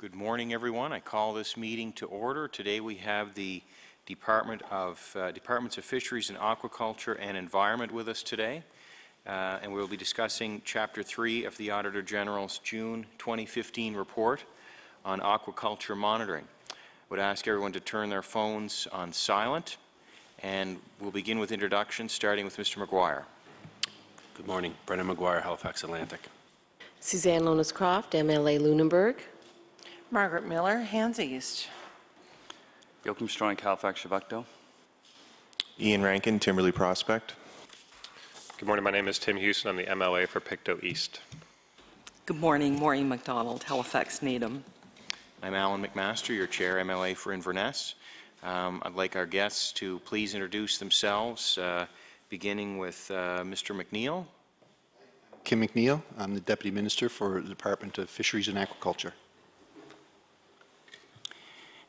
Good morning, everyone. I call this meeting to order. Today we have the Department of uh, Departments of Fisheries and Aquaculture and Environment with us today, uh, and we'll be discussing Chapter 3 of the Auditor General's June 2015 report on aquaculture monitoring. I would ask everyone to turn their phones on silent, and we'll begin with introductions, starting with Mr. Maguire. Good morning. Brendan Maguire, Halifax Atlantic. Suzanne Lohnes-Croft, MLA Lunenburg. Margaret Miller, Hants East. Joachim Stroink, Halifax, Chebucto. Iain Rankin, Timberlea Prospect. Good morning. My name is Tim Houston. I'm the MLA for Pictou East. Good morning, Maureen MacDonald, Halifax Needham. I'm Allan MacMaster, your chair, MLA for Inverness. Um, I'd like our guests to please introduce themselves, uh, beginning with uh, Mr. MacNeil. Kim MacNeil. I'm the Deputy Minister for the Department of Fisheries and Aquaculture.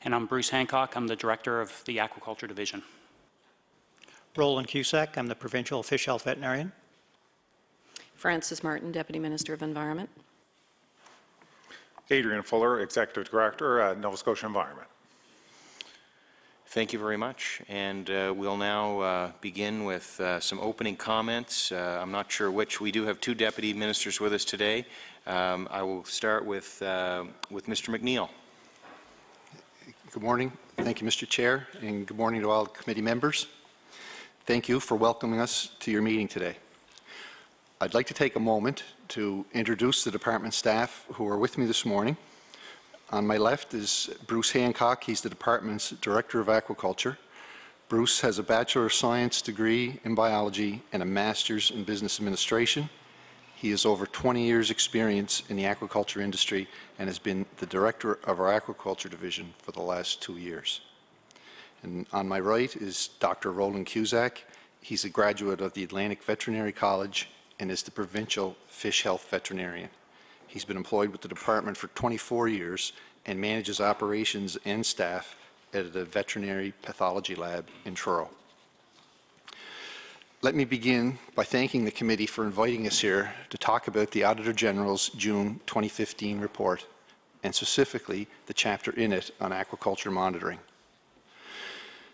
And I'm Bruce Hancock. I'm the Director of the Aquaculture Division. Roland Cusack. I'm the Provincial Fish Health Veterinarian. Frances Martin, Deputy Minister of Environment. Adrian Fuller, Executive Director, uh, Nova Scotia Environment. Thank you very much. And uh, we'll now uh, begin with uh, some opening comments. Uh, I'm not sure which. We do have two deputy ministers with us today. Um, I will start with, uh, with Mr. MacNeil. Good morning. Thank you, Mr. Chair, and good morning to all committee members. Thank you for welcoming us to your meeting today. I'd like to take a moment to introduce the department staff who are with me this morning. On my left is Bruce Hancock. He's the department's Director of Aquaculture. Bruce has a Bachelor of Science degree in biology and a Master's in Business Administration. He has over 20 years experience in the aquaculture industry and has been the director of our aquaculture division for the last two years. And on my right is Dr. Roland Cusack. He's a graduate of the Atlantic Veterinary College and is the provincial fish health veterinarian. He's been employed with the department for 24 years and manages operations and staff at the veterinary pathology lab in Truro. Let me begin by thanking the committee for inviting us here to talk about the Auditor General's June 2015 report, and specifically the chapter in it on aquaculture monitoring.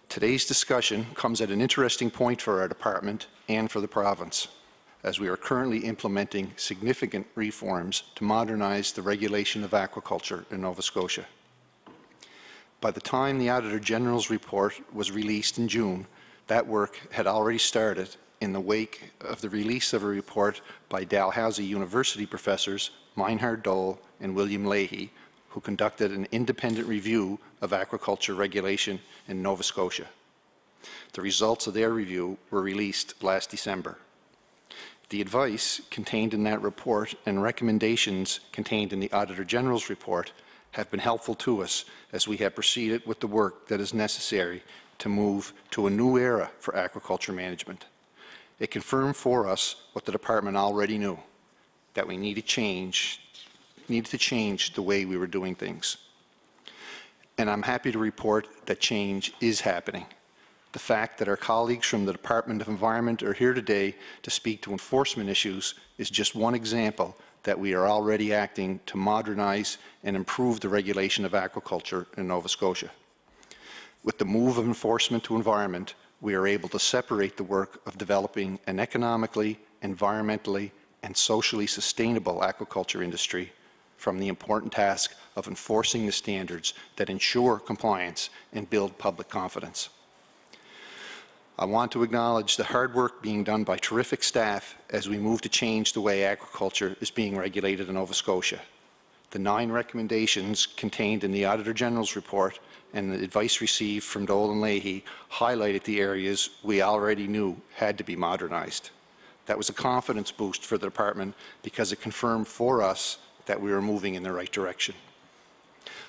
Today's discussion comes at an interesting point for our department and for the province as we are currently implementing significant reforms to modernize the regulation of aquaculture in Nova Scotia. By the time the Auditor General's report was released in June, that work had already started in the wake of the release of a report by Dalhousie University professors Meinhard Doelle and William Lahey, who conducted an independent review of aquaculture regulation in Nova Scotia. The results of their review were released last December. The advice contained in that report and recommendations contained in the Auditor General's report have been helpful to us as we have proceeded with the work that is necessary to move to a new era for aquaculture management. It confirmed for us what the department already knew, that we needed change, needed to change the way we were doing things. And I'm happy to report that change is happening the fact that our colleagues from the Department of Environment are here today to speak to enforcement issues is just one example that we are already acting to modernize and improve the regulation of aquaculture in Nova Scotia. With the move of enforcement to environment, we are able to separate the work of developing an economically, environmentally, and socially sustainable aquaculture industry from the important task of enforcing the standards that ensure compliance and build public confidence. I want to acknowledge the hard work being done by terrific staff as we move to change the way agriculture is being regulated in Nova Scotia. The nine recommendations contained in the Auditor General's report and the advice received from Doelle and Lahey highlighted the areas we already knew had to be modernized. That was a confidence boost for the department because it confirmed for us that we were moving in the right direction.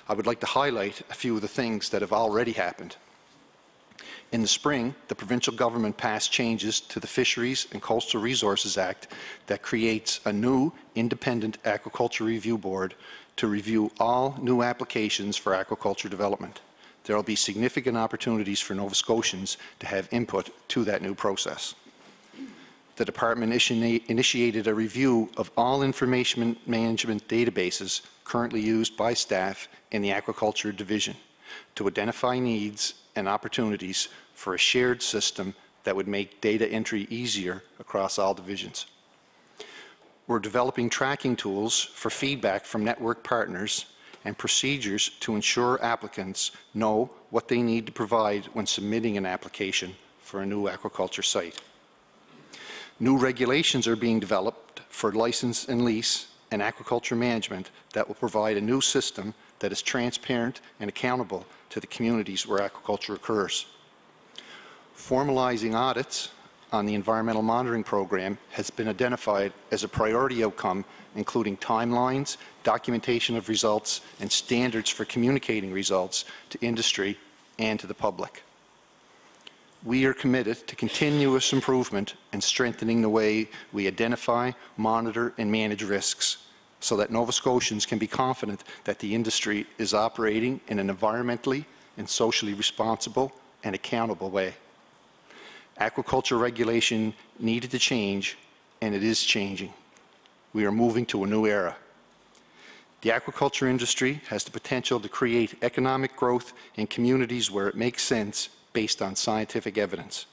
I would like to highlight a few of the things that have already happened. In the spring, the provincial government passed changes to the Fisheries and Coastal Resources Act that creates a new independent aquaculture review board to review all new applications for aquaculture development. There will be significant opportunities for Nova Scotians to have input to that new process. the department initiated a review of all information management databases currently used by staff in the aquaculture division to identify needs and opportunities for a shared system that would make data entry easier across all divisions. We're developing tracking tools for feedback from network partners and procedures to ensure applicants know what they need to provide when submitting an application for a new aquaculture site. New regulations are being developed for license and lease and aquaculture management that will provide a new system that is transparent and accountable to the communities where aquaculture occurs. Formalizing audits on the environmental monitoring program has been identified as a priority outcome, including timelines, documentation of results, and standards for communicating results to industry and to the public. We are committed to continuous improvement and strengthening the way we identify, monitor, and manage risks so that Nova Scotians can be confident that the industry is operating in an environmentally and socially responsible and accountable way. Aquaculture regulation needed to change, and it is changing. We are moving to a new era. The aquaculture industry has the potential to create economic growth in communities where it makes sense based on scientific evidence.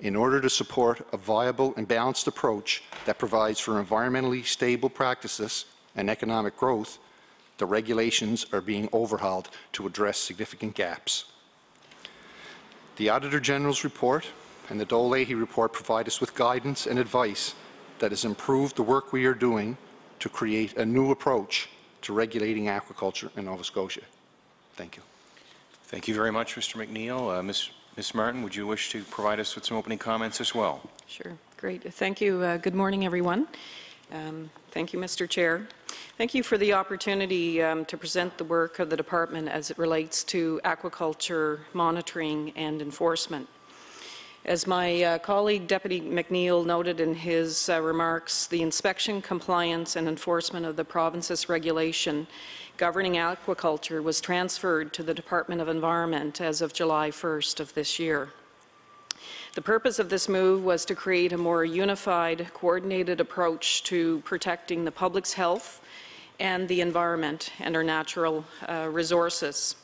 In order to support a viable and balanced approach that provides for environmentally stable practices and economic growth, the regulations are being overhauled to address significant gaps. The Auditor General's report and the Doelle Lahey report provide us with guidance and advice that has improved the work we are doing to create a new approach to regulating aquaculture in Nova Scotia. Thank you. Thank you very much, Mr. MacNeil. Uh, Ms. Ms. Martin, would you wish to provide us with some opening comments as well? Sure, great. Thank you. Uh, Good morning, everyone. Um, Thank you, Mr. Chair. Thank you for the opportunity um, to present the work of the department as it relates to aquaculture monitoring and enforcement. As my uh, colleague Deputy MacNeil noted in his uh, remarks, the inspection, compliance, and enforcement of the province's regulation governing aquaculture was transferred to the Department of Environment as of July 1st of this year. The purpose of this move was to create a more unified, coordinated approach to protecting the public's health and the environment and our natural uh, resources.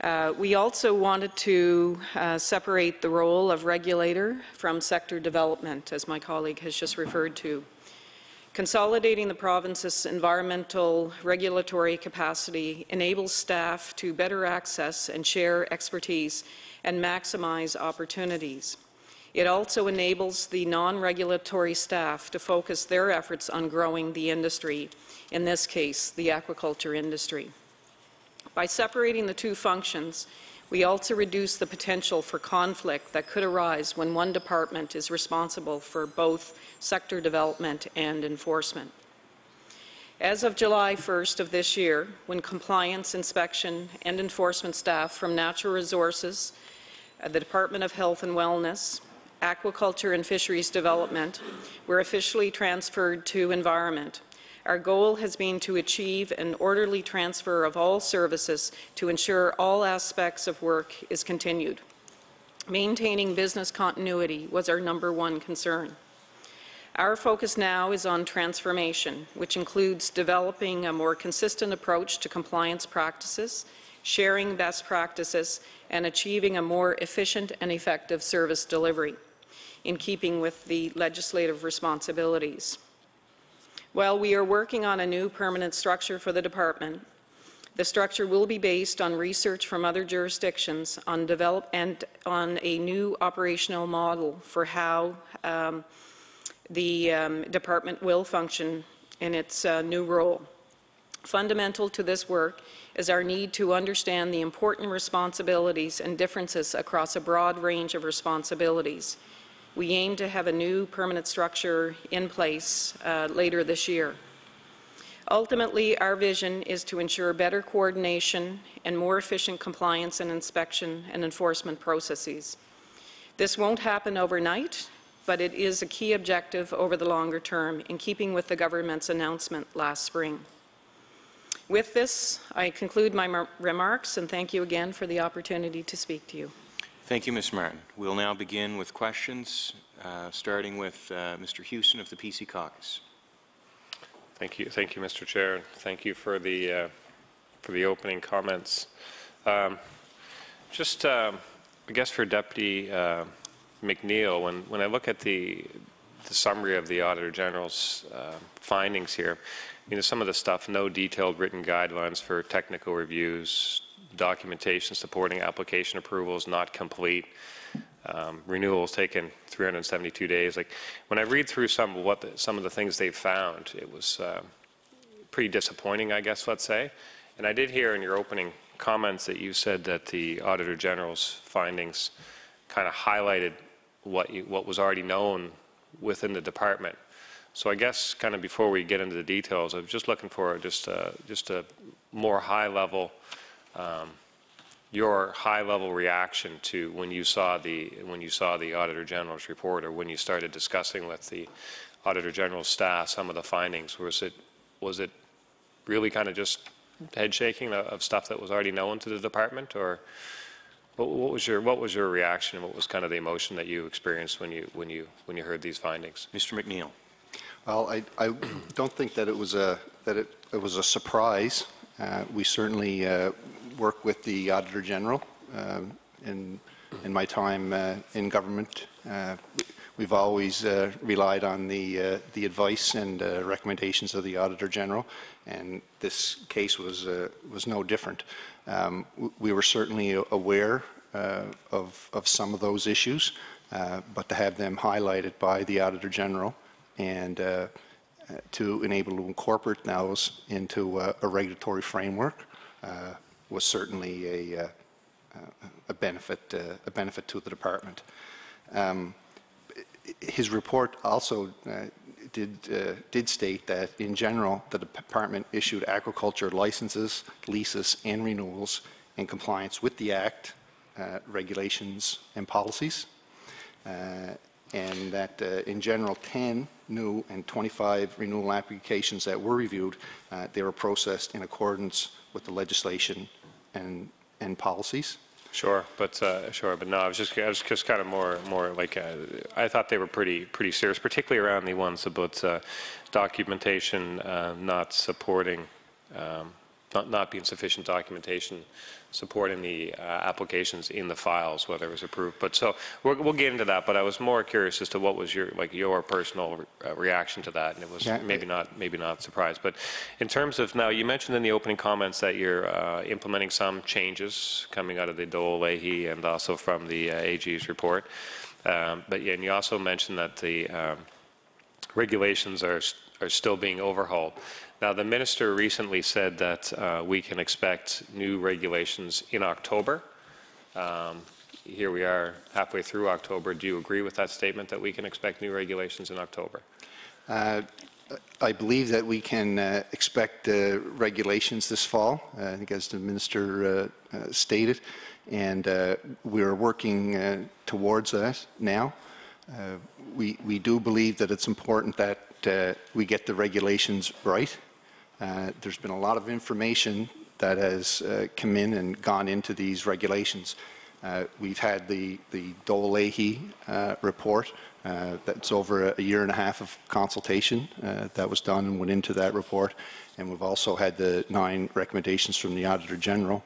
Uh, we also wanted to uh, separate the role of regulator from sector development, as my colleague has just referred to. Consolidating the province's environmental regulatory capacity enables staff to better access and share expertise and maximize opportunities. It also enables the non-regulatory staff to focus their efforts on growing the industry, in this case, the aquaculture industry. By separating the two functions, we also reduce the potential for conflict that could arise when one department is responsible for both sector development and enforcement. As of July 1st of this year, when compliance, inspection, and enforcement staff from Natural Resources, uh, the Department of Health and Wellness, Aquaculture and Fisheries Development were officially transferred to Environment, our goal has been to achieve an orderly transfer of all services to ensure all aspects of work is continued. Maintaining business continuity was our number one concern. Our focus now is on transformation, which includes developing a more consistent approach to compliance practices, sharing best practices, and achieving a more efficient and effective service delivery in keeping with the legislative responsibilities. While we are working on a new permanent structure for the department, the structure will be based on research from other jurisdictions on develop and on a new operational model for how um, the um, department will function in its uh, new role. Fundamental to this work is our need to understand the important responsibilities and differences across a broad range of responsibilities we aim to have a new permanent structure in place uh, later this year. Ultimately, our vision is to ensure better coordination and more efficient compliance and inspection and enforcement processes. This won't happen overnight, but it is a key objective over the longer term in keeping with the government's announcement last spring. With this, I conclude my remarks and thank you again for the opportunity to speak to you. Thank you, Ms. Martin. We'll now begin with questions uh, starting with uh, Mr. Houston of the PC Caucus. Thank you, thank you, Mr. Chair, thank you for the, uh, for the opening comments. Um, Just, um, I guess for Deputy uh, MacNeil, when, when I look at the, the summary of the Auditor General's uh, findings here, you know, some of the stuff, no detailed written guidelines for technical reviews, documentation supporting application approvals not complete, um, renewals taken 372 days. Like, when I read through some of what, the- some of the things they've found, it was uh, pretty disappointing, I guess, let's say. And I did hear in your opening comments that you said that the Auditor General's findings kind of highlighted what you, what was already known within the department. So I guess kind of before we get into the details, I'm just looking for just a, just a more high-level, um, your high-level reaction to when you saw the, when you saw the Auditor General's report, or when you started discussing with the Auditor General's staff some of the findings. Was it, was it really kind of just head shaking of- of stuff that was already known to the department, or what what was your, what was your reaction? What was kind of the emotion that you experienced when you, when you, when you heard these findings? Mr. MacNeil. Well, I, I don't think that it was a, that it, it was a surprise. Uh, We certainly uh, work with the Auditor General um, in, in my time uh, in government. Uh, We've always uh, relied on the, uh, the advice and uh, recommendations of the Auditor General, and this case was, uh, was no different. Um, We were certainly aware uh, of, of some of those issues, uh, but to have them highlighted by the Auditor General and uh, uh, to enable to incorporate those into a, a regulatory framework uh, was certainly a, uh, a benefit, uh, a benefit to the department. Um, his report also uh, did, uh, did state that, in general, the department issued agriculture licenses, leases, and renewals in compliance with the Act, uh, regulations, and policies, Uh, and that, in general, 10 new and 25 renewal applications that were reviewed, they were processed in accordance with the legislation and, and policies. Sure, but, uh, sure, but no, I was just, I was just kind of more, more like, uh, I thought they were pretty, pretty serious, particularly around the ones about uh, documentation uh, not supporting, um, not, not being sufficient documentation supporting the uh, applications in the files, whether it was approved. But so, we'll, we'll get into that, but I was more curious as to what was your, like, your personal uh, reaction to that, and it was Yeah. maybe not, maybe not surprised. But in terms of, now, you mentioned in the opening comments that you're uh, implementing some changes coming out of the Doelle Lahey and also from the uh, AG's report. Um, But, and you also mentioned that the um, regulations are, are still being overhauled. Now, the minister recently said that uh, we can expect new regulations in October. Um, Here we are halfway through October. Do you agree with that statement, that we can expect new regulations in October? Uh, I believe that we can uh, expect uh, regulations this fall, uh, I think as the minister uh, uh, stated, and we're working towards that now. We, we do believe that it's important that we get the regulations right. Uh, There's been a lot of information that has uh, come in and gone into these regulations. Uh, We've had the, the Doelle Lahey uh, report, uh, that's over a- year and a half of consultation that was done and went into that report. And we've also had the nine recommendations from the Auditor General,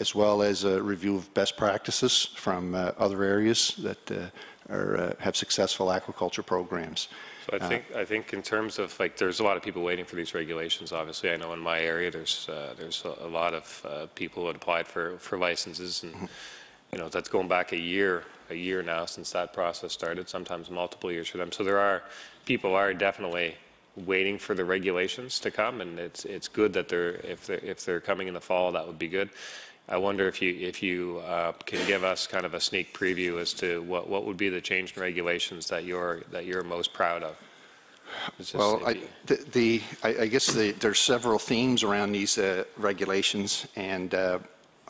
as well as a review of best practices from other areas that are, have successful aquaculture programs. So I think, I think in terms of, like, there's a lot of people waiting for these regulations, obviously. I know in my area, there's, uh, there's a lot of uh, people who had applied for, for licenses, and, you know, that's going back a year, a year now since that process started, sometimes multiple years for them. So there are, people are definitely waiting for the regulations to come, and it's, it's good that they're, if they're, if they're coming in the fall, that would be good. I wonder if you, if you uh, can give us kind of a sneak preview as to what, what would be the change in regulations that you're, that you're most proud of? Well, I, the, the- I I guess the, there's several themes around these uh, regulations, and uh,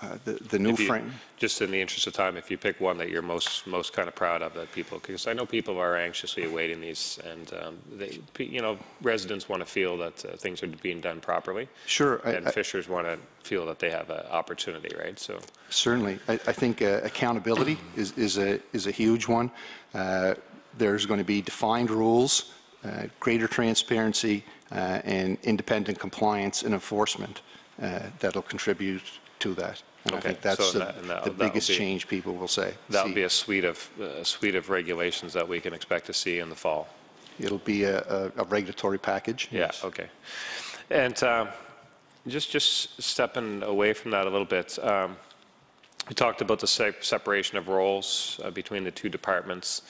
uh, the, the new if you- frame. Just in the interest of time, if you pick one that you're most, most kind of proud of that people, because I know people are anxiously awaiting these, and um, they, you know, residents want to feel that uh, things are being done properly. Sure, I- And I- fishers want to feel that they have an opportunity, right? So, Certainly. I, I think uh, accountability is, is a, is a huge one. Uh, there's going to be defined rules, uh, greater transparency, uh, and independent compliance and enforcement uh, that'll contribute to that. And I Okay, think that's so the that- that- the that'll biggest be- change people will say. That'll see. be a suite of, a suite of regulations that we can expect to see in the fall. It'll be a a- a regulatory package. Yeah, yes. okay. And um, just, just stepping away from that a little bit, um, we talked about the se- separation of roles uh, between the two departments,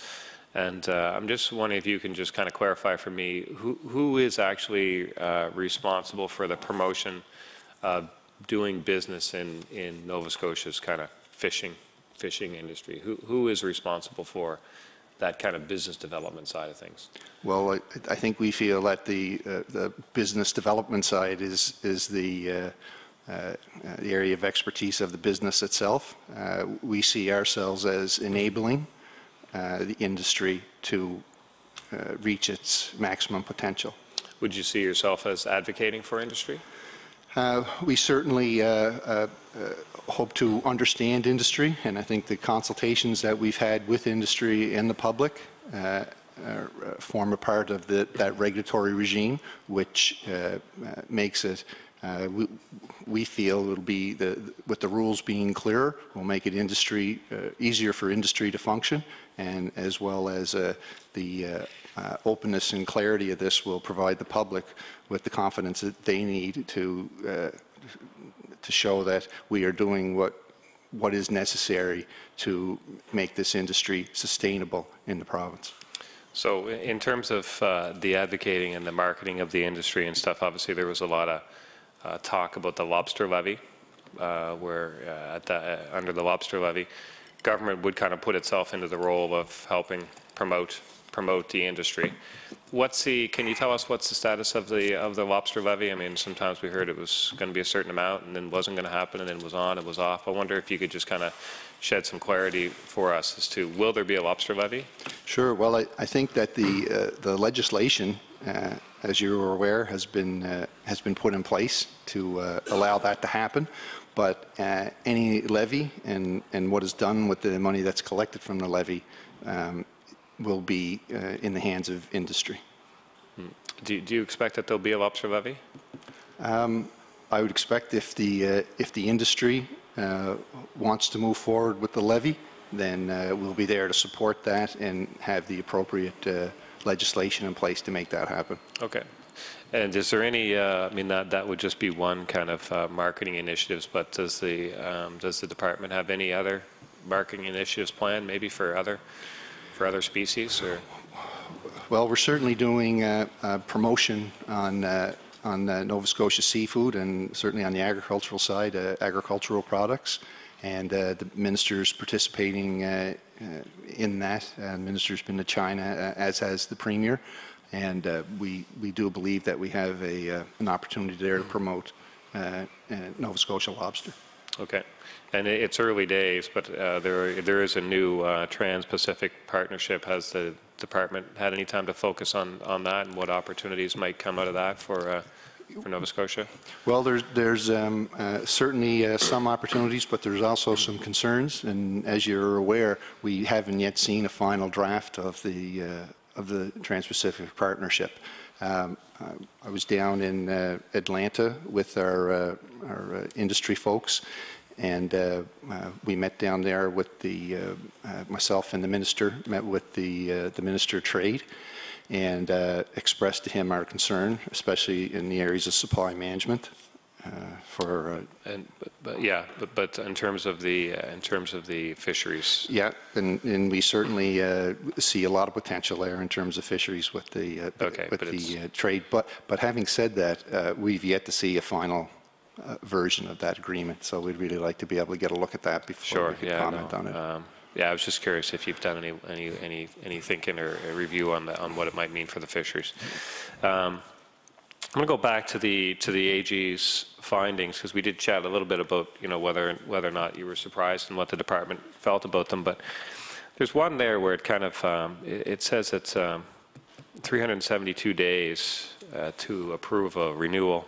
and uh, I'm just wondering if you can just kind of clarify for me, who, who is actually uh, responsible for the promotion of doing business in, in Nova Scotia's kind of fishing, fishing industry? Who, who is responsible for that kind of business development side of things? Well, I I think we feel that the uh, the business development side is is the uh, uh, the area of expertise of the business itself. Uh, We see ourselves as enabling uh, the industry to uh, reach its maximum potential. Would you see yourself as advocating for industry? Uh, We certainly uh, uh, uh, hope to understand industry, and I think the consultations that we've had with industry and the public uh, form a part of the- that regulatory regime, which makes it, uh, we- we feel it'll be, the- with the rules being clearer, will make it industry, uh, easier for industry to function, and as well as uh, the openness and clarity of this will provide the public with the confidence that they need to, uh, to show that we are doing what, what is necessary to make this industry sustainable in the province. So in terms of uh, the advocating and the marketing of the industry and stuff, obviously there was a lot of uh, talk about the lobster levy, uh, where uh, the, uh, under the lobster levy, government would kind of put itself into the role of helping promote promote the industry. What's the? Can you tell us what's the status of the of the lobster levy? I mean, sometimes we heard it was going to be a certain amount and then wasn't going to happen and then was on and it was off. I wonder if you could just kind of shed some clarity for us as to will there be a lobster levy? Sure. Well, I, I think that the, uh, the legislation, uh, as you are aware, has been, uh, has been put in place to uh, allow that to happen. But uh, any levy and, and what is done with the money that's collected from the levy um, will be uh, in the hands of industry. Do, do you expect that there'll be a lobster levy? Um, I would expect if the, uh, if the industry uh, wants to move forward with the levy, then uh, we'll be there to support that and have the appropriate uh, legislation in place to make that happen. Okay. And is there any, uh, I mean, that, that would just be one kind of uh, marketing initiatives, but does the, um, does the department have any other marketing initiatives planned, maybe for other, for other species, or? Well, we're certainly doing uh, uh, promotion on, uh, on uh, Nova Scotia seafood and certainly on the agricultural side, uh, agricultural products. And uh, the minister's participating uh, uh, in that. Uh, Minister's been to China, uh, as has the premier. And uh, we, we do believe that we have a, uh, an opportunity there to promote uh, uh, Nova Scotia lobster. Okay. And it's early days, but uh, there, there is a new uh, Trans-Pacific partnership. Has the department had any time to focus on, on that and what opportunities might come out of that for, uh, for Nova Scotia? Well, there's, there's um, uh, certainly uh, some opportunities, but there's also some concerns. And as you're aware, we haven't yet seen a final draft of the, uh, of the Trans-Pacific Partnership. Um, I- was down in uh, Atlanta with our, uh, our uh, industry folks, and uh, uh, we met down there with the, uh, uh, myself and the minister, met with the, uh, the Minister of Trade, and uh, expressed to him our concern, especially in the areas of supply management uh, for, uh, And, but- but, yeah, but, but in terms of the, uh, in terms of the fisheries, yeah, and, and we certainly uh, see a lot of potential there in terms of fisheries with the, uh, Okay, with the uh, trade. But, but having said that, uh, we've yet to see a final uh, version of that agreement, so we'd really like to be able to get a look at that before Sure, we could yeah, comment no, on it. um, Yeah, I was just curious if you've done any, any, any, any thinking or a review on the, on what it might mean for the fisheries. Um, I'm going to go back to the, to the AG's findings, because we did chat a little bit about, you know, whether, whether or not you were surprised and what the department felt about them, but there's one there where it kind of, um, it it says it's um, 372 days uh, to approve a renewal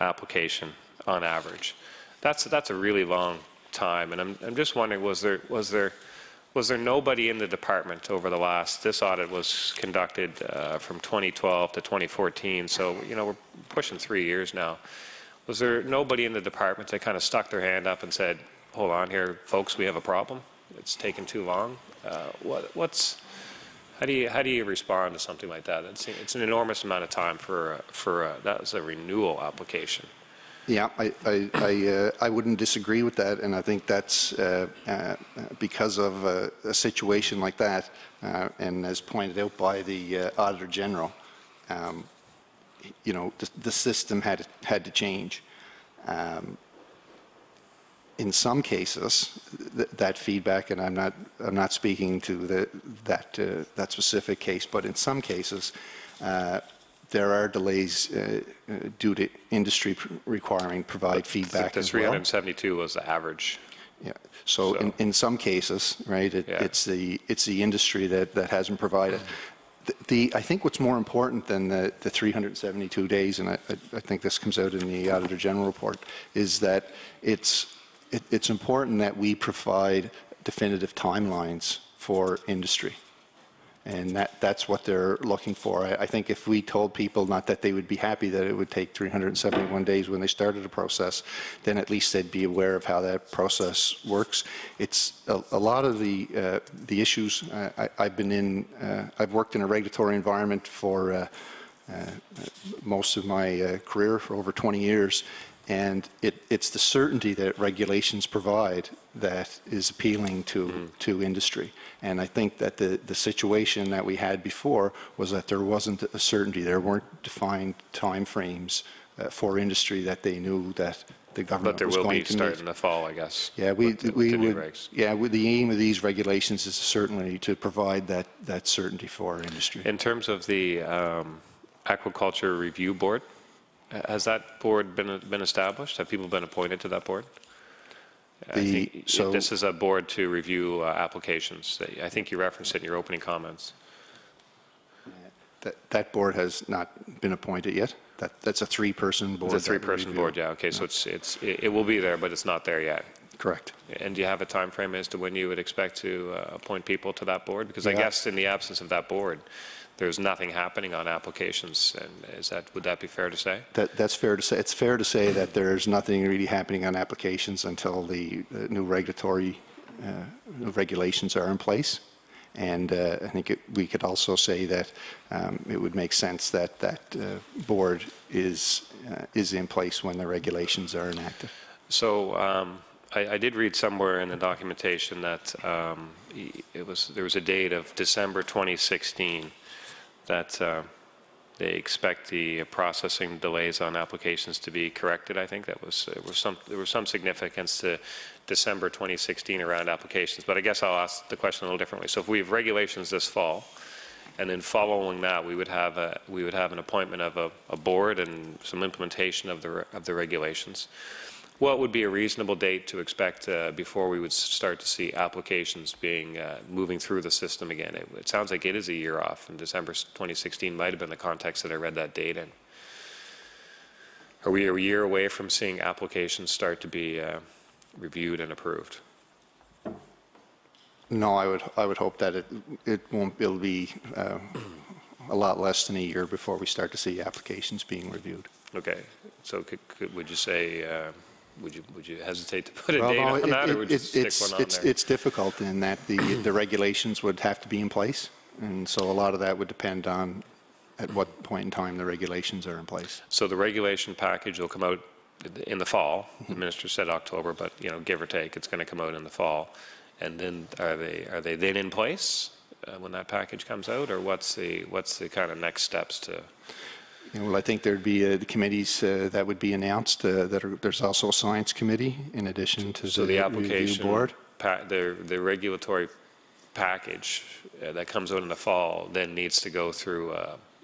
application on average. That's, that's a really long time, and I'm, I'm just wondering, was there, was there, was there nobody in the department over the last, this audit was conducted uh, from 2012 to 2014, so, you know, we're pushing three years now. Was there nobody in the department that kind of stuck their hand up and said, hold on here, folks, we have a problem? It's taken too long? Uh, What, what's, how do you, how do you respond to something like that? It's, it's an enormous amount of time for, uh, for, uh, that was a renewal application. Yeah, I, I, I, uh, I wouldn't disagree with that, and I think that's uh, uh, because of uh, a situation like that, uh, and as pointed out by the uh, Auditor General, um, you know, the, the system had, had to change. Um, in some cases, th- that feedback, and I'm not, I'm not speaking to the, that, that specific case, but in some cases, there are delays uh, uh, due to industry requiring provide feedback The as well. 372 was the average. Yeah. So in, So- in some cases, right, it, Yeah. it's the, it's the industry that, that hasn't provided. The- The, I think what's more important than the, the 372 days, and I, I- I think this comes out in the Auditor General report, is that it's, it, it's important that we provide definitive timelines for industry. And that, that's what they're looking for. I, I think if we told people, not that they would be happy that it would take 371 days when they started a process, then at least they'd be aware of how that process works. It's a, a lot of the, uh, the issues, uh, I, I've been in, uh, I've worked in a regulatory environment for uh, uh, most of my uh, career, for over 20 years, and it, it's the certainty that regulations provide that is appealing to, to industry. And I think that the, the situation that we had before was that there wasn't a certainty. There weren't defined timeframes uh, for industry that they knew that the government But there will be starting in the fall, I guess. Yeah, we, the- we would, regs. yeah, with the aim of these regulations is certainly to provide that, that certainty for our industry. In terms of the um, Aquaculture Review Board, has that board been, been established? Have people been appointed to that board? The- so- This is a board to review uh, applications. I think you referenced it in your opening comments. That, that board has not been appointed yet. That, that's a three-person board. That would three-person board, yeah, okay, so it's, it's, it it will be there, but it's not there yet. Correct. And do you have a time frame as to when you would expect to uh, appoint people to that board? Because I guess in the absence of that board, there's nothing happening on applications, and is that, would that be fair to say? That, that's fair to say. It's fair to say that there's nothing really happening on applications until the uh, new regulatory, uh, new regulations are in place. And uh, I think it- we could also say that um, it would make sense that that uh, board is, uh, is in place when the regulations are enacted. So um, I, I did read somewhere in the documentation that um, it was, there was a date of December 2016 that uh, they expect the processing delays on applications to be corrected, I think. That was, was some, there was some significance to December 2016 around applications. But I guess I'll ask the question a little differently. So if we have regulations this fall, and then following that, we would have a, we would have an appointment of a, a board and some implementation of the, of the regulations. What would be a reasonable date to expect uh, before we would start to see applications being, uh, moving through the system again? It, it sounds like it is a year off, and December 2016 might have been the context that I read that date in. Are we a year away from seeing applications start to be uh, reviewed and approved? No, I would, I would hope that it, it won't, it'll be uh, a lot less than a year before we start to see applications being reviewed. Okay, so could, could, would you say, uh, would you, would you hesitate to put a Well, date no, on it- that, it- or would you it's- stick it's- one on it's- there? It's difficult in that the, the regulations would have to be in place, and so a lot of that would depend on at what point in time the regulations are in place. So the regulation package will come out in the fall. Mm-hmm. The minister said October, but, you know, give or take, it's going to come out in the fall. And then are they, are they then in place uh, when that package comes out? Or what's the, what's the kind of next steps to? Well, I think there'd be uh, the committees uh, that would be announced, uh, that are, there's also a science committee in addition to So the the review application, board. the, the regulatory package uh, that comes out in the fall then needs to go through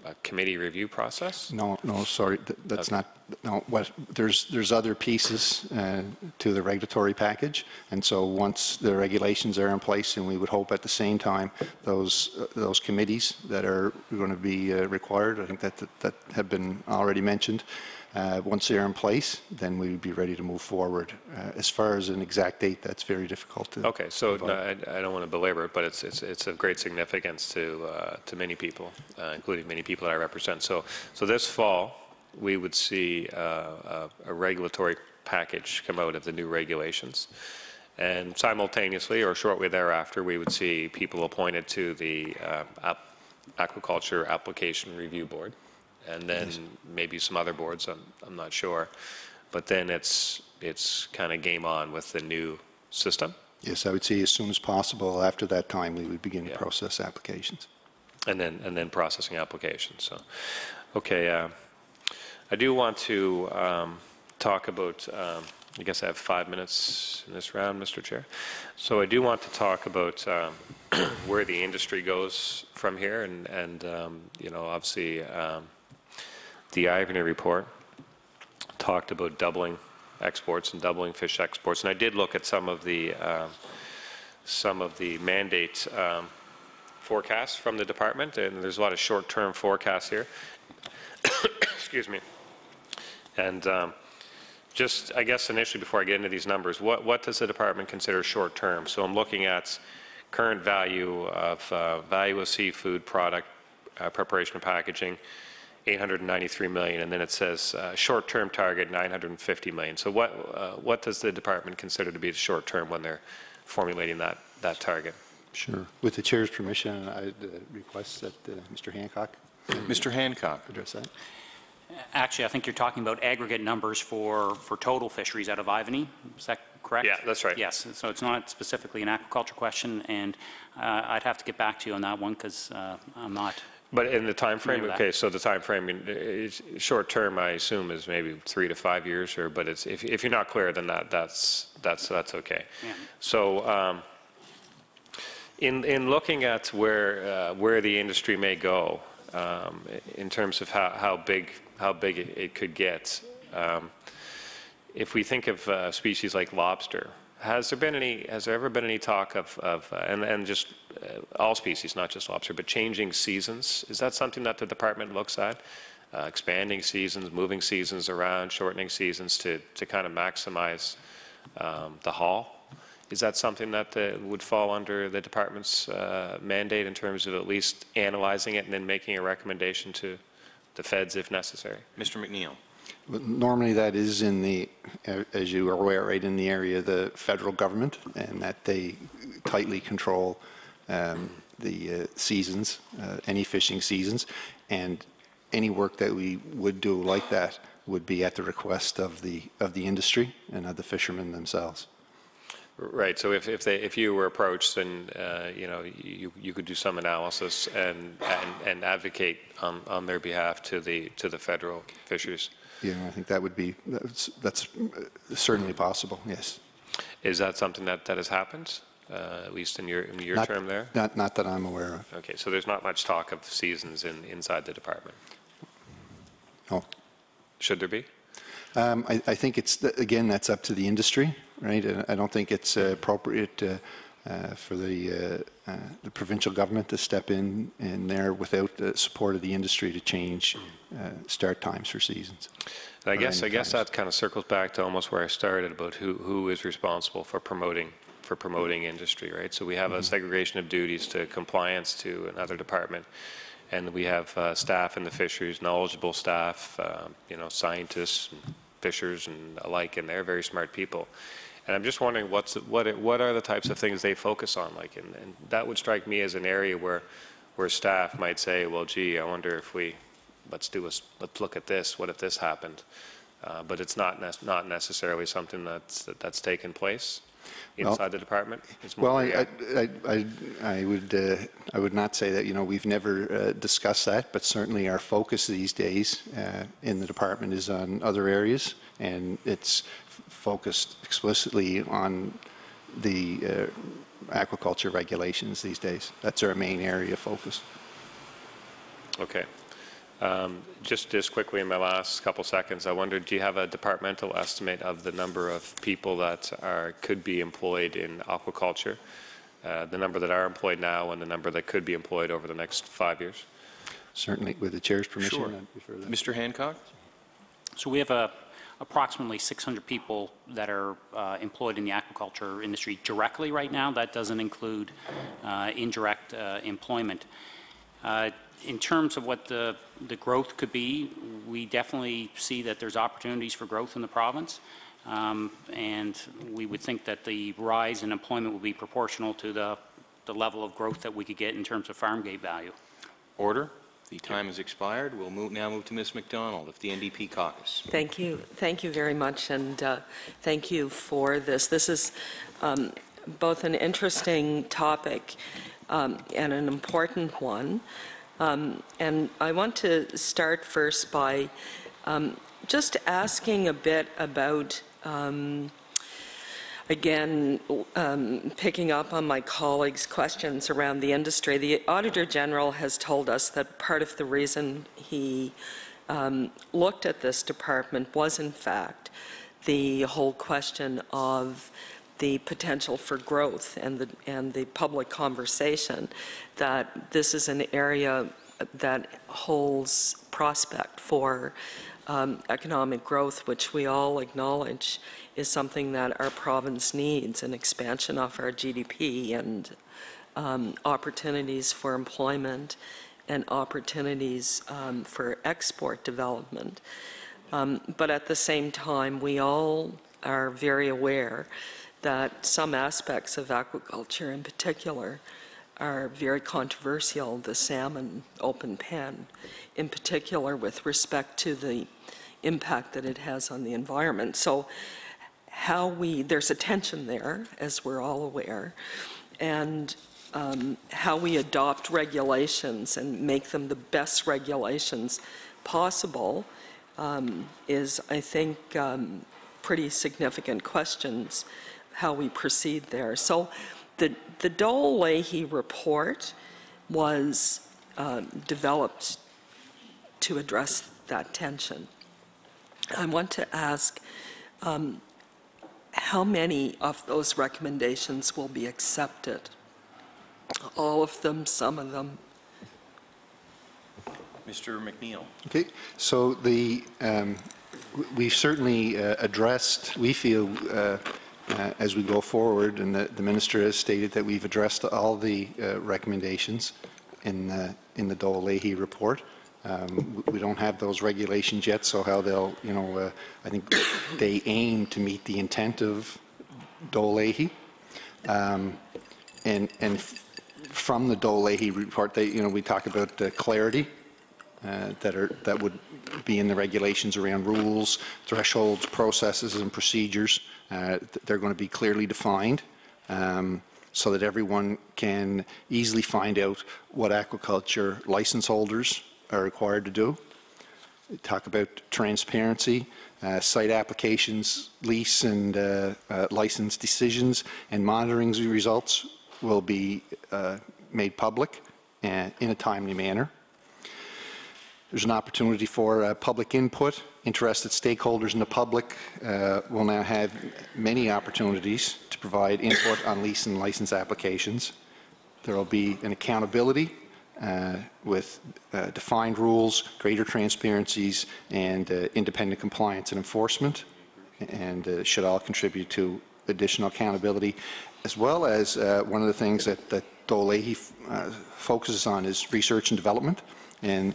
a, committee review process? No, no, sorry, th- that's Okay. not, no, what, there's, there's other pieces uh, to the regulatory package, and so once the regulations are in place, and we would hope at the same time, those, uh, those committees that are going to be uh, required, I think that, that- that have been already mentioned, uh, once they're in place, then we would be ready to move forward. Uh, As far as an exact date, that's very difficult to. Okay, so no, I I don't want to belabor it, but it's, it's it's of great significance to, uh, to many people, uh, including many people that I represent. So, so this fall, we would see uh, a a regulatory package come out of the new regulations. And simultaneously, or shortly thereafter, we would see people appointed to the uh, Aquaculture Application Review Board, and then maybe some other boards, I'm, I'm not sure. But then it's, it's kind of game on with the new system. Yes, I would say as soon as possible, after that time, we would begin to process applications. And then, and then processing applications, so. Okay, uh, I do want to um, talk about, um, I guess I have five minutes in this round, Mr. Chair. So I do want to talk about um, where the industry goes from here, and, and, um, you know, obviously, um, the Ivany report talked about doubling exports and doubling fish exports, and I did look at some of the, um, some of the mandate um, forecasts from the department, and there's a lot of short-term forecasts here. Excuse me. And um, just, I guess initially, before I get into these numbers, what, what does the department consider short-term? So I'm looking at current value of, uh, value of seafood product, uh, preparation and packaging, 893 million, and then it says uh, short-term target, 950 million. So what, uh, what does the department consider to be the short-term when they're formulating that, that target? Sure. With the chair's permission, I'd uh, request that uh, Mr. Hancock Mr. Hancock. address that. Actually, I think you're talking about aggregate numbers for, for total fisheries out of Ivany. Is that correct? Yeah, that's right. Yes, so it's not specifically an aquaculture question, and uh, I'd have to get back to you on that one because I'm not, But in the time frame, okay, so the timeframe, in- it's- short term, I assume, is maybe three to five years, or, but it's, if, if you're not clear, then that, that's, that's, that's okay. Yeah. So, um, in, in looking at where, uh, where the industry may go, um, in terms of how, how big, how big it it could get, um, if we think of uh, species like lobster, has there been any, has there ever been any talk of, of uh, and, and just uh, all species, not just lobster, but changing seasons? Is that something that the department looks at? Uh, expanding seasons, moving seasons around, shortening seasons to, to kind of maximize um, the haul? Is that something that uh, would fall under the department's uh, mandate in terms of at least analyzing it and then making a recommendation to the feds if necessary? Mr. MacNeil. Normally, that is in the, as you are aware, right in the area of the federal government, and that they tightly control um, the uh, seasons, uh, any fishing seasons, and any work that we would do like that would be at the request of the, of the industry and of the fishermen themselves. Right, so if, if they, if you were approached, then, uh, you know, you, you could do some analysis and, and and advocate on, on their behalf to the, to the federal fisheries. Yeah, I think that would be, that's that's uh, certainly possible, yes. Is that something that, that has happened, uh, at least in your, in your Not- term there? Not, not that I'm aware of, Okay, so there's not much talk of seasons in, inside the department? no. Should there be? Um, I, I think it's, again, that's up to the industry, right? And I don't think it's uh, appropriate uh, for the, uh, uh, the provincial government to step in, in there without the support of the industry to change uh, start times for seasons. I guess, I guess times. that kind of circles back to almost where I started about who, who is responsible for promoting, for promoting industry, right? So we have a segregation of duties to compliance to another department, and we have uh, staff in the fisheries, knowledgeable staff, uh, you know, scientists, and fishers and alike, and they're very smart people. And I'm just wondering what's, what, it- what are the types of things they focus on, like, and, and that would strike me as an area where, where staff might say, well, gee, I wonder if we, let's do a, let's look at this, what if this happened? Uh, But it's not, nec- not necessarily something that's, that- that's taken place Well- the department? Well, I, I, I, I would, uh, I would not say that, you know, we've never uh, discussed that, but certainly our focus these days uh, in the department is on other areas, and it's focused explicitly on the uh, aquaculture regulations these days. That's our main area of focus. Okay. Um, Just as quickly in my last couple seconds, I wondered, do you have a departmental estimate of the number of people that are, could be employed in aquaculture? Uh, The number that are employed now and the number that could be employed over the next five years? Certainly, with the chair's permission. Sure. That. Mr. Hancock? So we have uh, approximately 600 people that are uh, employed in the aquaculture industry directly right now. That doesn't include uh, indirect uh, employment. In terms of what the, the growth could be, we definitely see that there's opportunities for growth in the province. Um, And we would think that the rise in employment would be proportional to the, the level of growth that we could get in terms of farm gate value. Order. The time has expired. We'll move, now move to Ms. MacDonald of the NDP caucus. Thank you. Thank you very much, and uh, thank you for this. This is um, both an interesting topic um, and an important one. Um, And I want to start first by um, just asking a bit about um, again, um, picking up on my colleagues' questions around the industry, the Auditor General has told us that part of the reason he um, looked at this department was, in fact, the whole question of the potential for growth and the, and the public conversation that this is an area that holds prospect for um, economic growth, which we all acknowledge is something that our province needs, an expansion of our GDP and um, opportunities for employment and opportunities um, for export development. Um, But at the same time, we all are very aware that some aspects of aquaculture in particular are very controversial, the salmon open pen, in particular with respect to the impact that it has on the environment. So how we, there's a tension there, as we're all aware, and um, how we adopt regulations and make them the best regulations possible um, is, I think, um, pretty significant questions, how we proceed there. So the, the Doelle Lahey report was um, developed to address that tension. I want to ask um, how many of those recommendations will be accepted? All of them, some of them? Mr. MacNeil? Okay, so the, um, we've certainly uh, addressed, we feel, uh, uh, as we go forward, and the the minister has stated that we've addressed all the uh, recommendations in, the- in the Doelle Lahey report. Um, We don't have those regulations yet, so how they'll, you know, uh, I think they aim to meet the intent of Doelle Lahey. Um, And, and from the Doelle Lahey report, they, you know, we talk about clarity, uh, that are, that would be in the regulations around rules, thresholds, processes, and procedures. Uh, They're going to be clearly defined um, so that everyone can easily find out what aquaculture license holders are required to do. Talk about transparency, uh, site applications, lease and uh, uh, license decisions, and monitoring results will be uh, made public uh, in a timely manner. There's an opportunity for public input. Interested stakeholders in the public uh, will now have many opportunities to provide input on lease and license applications. There will be an accountability uh, with uh, defined rules, greater transparencies, and uh, independent compliance and enforcement, and uh, should all contribute to additional accountability, as well as uh, one of the things that, that Doelle focuses on is research and development. And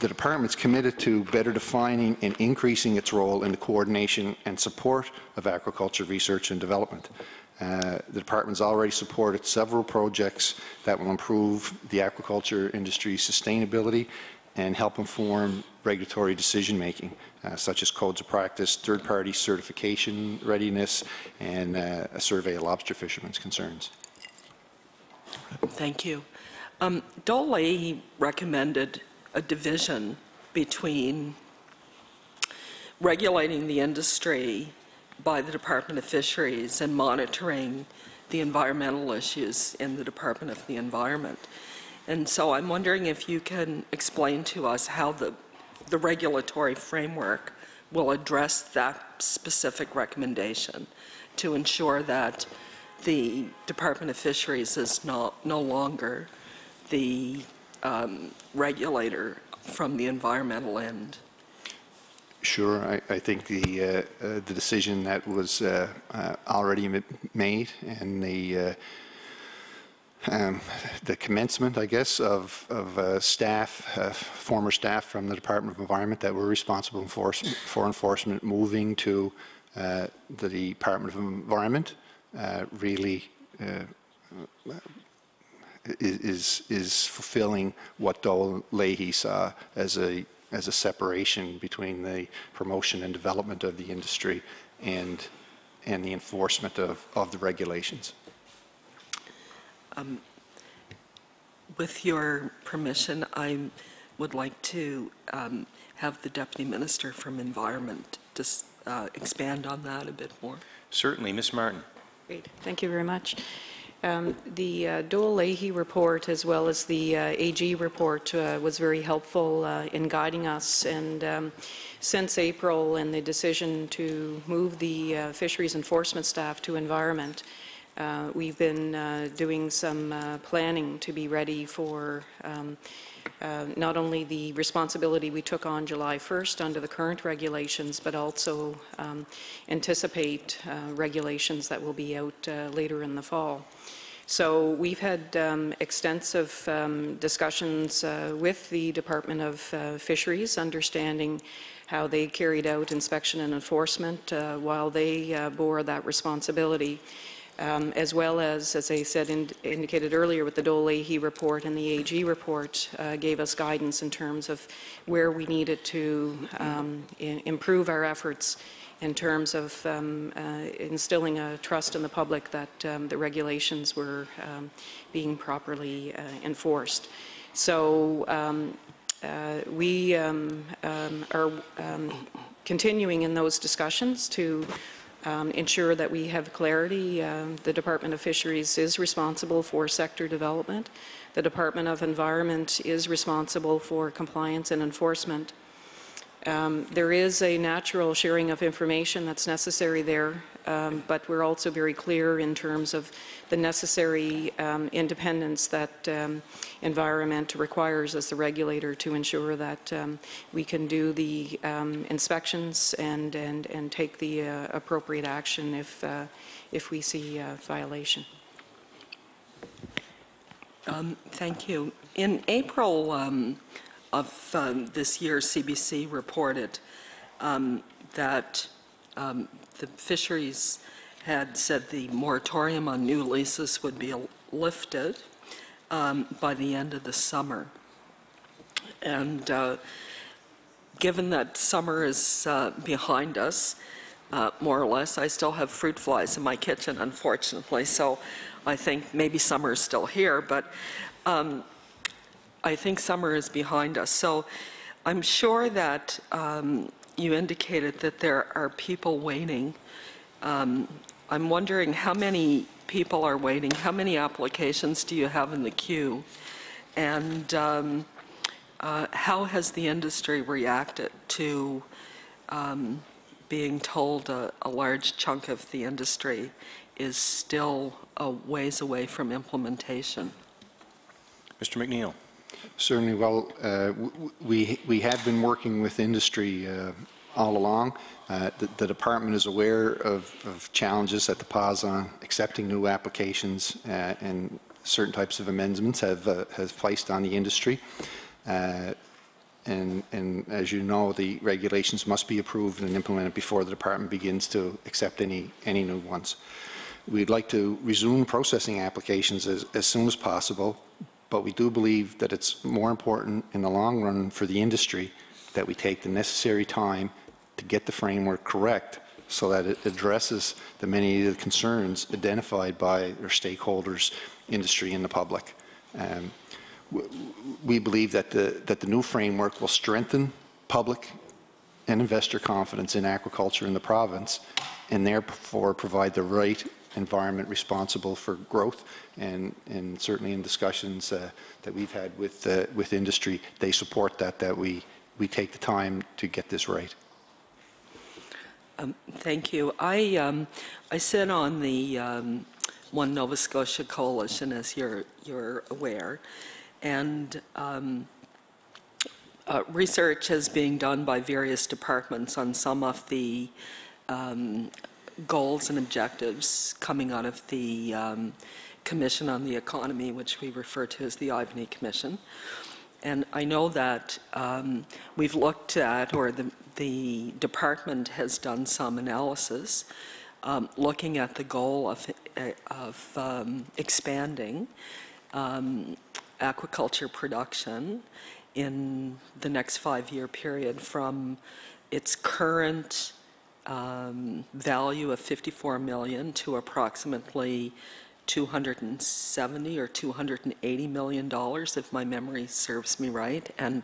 the department's committed to better defining and increasing its role in the coordination and support of aquaculture research and development. Uh, The department's already supported several projects that will improve the aquaculture industry's sustainability and help inform regulatory decision-making, uh, such as codes of practice, third-party certification readiness, and uh, a survey of lobster fishermen's concerns. Thank you. Um, recommended a division between regulating the industry by the Department of Fisheries and monitoring the environmental issues in the Department of the Environment. And so I'm wondering if you can explain to us how the, the regulatory framework will address that specific recommendation to ensure that the Department of Fisheries is not, no longer the um, regulator from the environmental end. Sure, I, I think the, uh, uh, the decision that was uh, uh, already made and the, uh, um, the commencement, I guess, of, of uh, staff, former staff from the Department of Environment that were responsible enforce, for enforcement moving to the Department of Environment really is, is fulfilling what Doelle Lahey saw as a, as a separation between the promotion and development of the industry and, and the enforcement of, of the regulations. Um, With your permission, I would like to um, have the Deputy Minister from Environment just uh, expand on that a bit more. Certainly, Ms. Martin. Great, thank you very much. Um, The uh, Doelle Lahey report, as well as the uh, AG report, uh, was very helpful uh, in guiding us. And um, since April and the decision to move the uh, fisheries enforcement staff to environment, uh, we've been doing some planning to be ready for um, uh, not only the responsibility we took on July 1st under the current regulations, but also um, anticipate uh, regulations that will be out uh, later in the fall. So we've had um, extensive um, discussions uh, with the Department of uh, Fisheries, understanding how they carried out inspection and enforcement uh, while they bore that responsibility um, as well as, as I said, in, indicated earlier with the Doelle Lahey report and the AG report, uh, gave us guidance in terms of where we needed to um, improve our efforts in terms of um, uh, instilling a trust in the public that um, the regulations were um, being properly uh, enforced. So um, uh, we are continuing in those discussions to um, ensure that we have clarity. Um, The Department of Fisheries is responsible for sector development. The Department of Environment is responsible for compliance and enforcement. Um, There is a natural sharing of information that's necessary there, um, but we're also very clear in terms of the necessary um, independence that um, environment requires as the regulator to ensure that um, we can do the um, inspections and, and, and take the uh, appropriate action if, uh, if we see a violation. Thank you. In April of um, this year, CBC reported um, that um, the fisheries had said the moratorium on new leases would be lifted um, by the end of the summer. And uh, given that summer is uh, behind us, uh, more or less, I still have fruit flies in my kitchen, unfortunately, so I think maybe summer is still here, but um, I think summer is behind us. So I'm sure that um, you indicated that there are people waiting. Um, I'm wondering how many people are waiting? How many applications do you have in the queue? And um, uh, how has the industry reacted to um, being told a, a large chunk of the industry is still a ways away from implementation? Mr. MacNeil. Certainly, well, uh, we, we have been working with industry uh, all along. Uh, The the department is aware of of challenges that the pause on accepting new applications uh, and certain types of amendments have, uh, has placed on the industry. Uh, And, and as you know, the regulations must be approved and implemented before the department begins to accept any, any new ones. We'd like to resume processing applications as, as soon as possible, but we do believe that it's more important in the long run for the industry that we take the necessary time to get the framework correct so that it addresses the many of the concerns identified by our stakeholders, industry, and the public. Um, we believe that the, that the new framework will strengthen public and investor confidence in aquaculture in the province and therefore provide the right environment responsible for growth. And, and certainly in discussions uh, that we've had with, uh, with industry, they support that, that we, we take the time to get this right. Um, Thank you. I, um, I sit on the um, One Nova Scotia Coalition, as you're, you're aware, and um, uh, research is being done by various departments on some of the um, goals and objectives coming out of the um, Commission on the Economy, which we refer to as the Ivany Commission. And I know that um, we've looked at, or the, the department has done some analysis um, looking at the goal of, uh, of um, expanding um, aquaculture production in the next five-year period from its current um, value of 54 million to approximately 270 or 280 million dollars, if my memory serves me right. And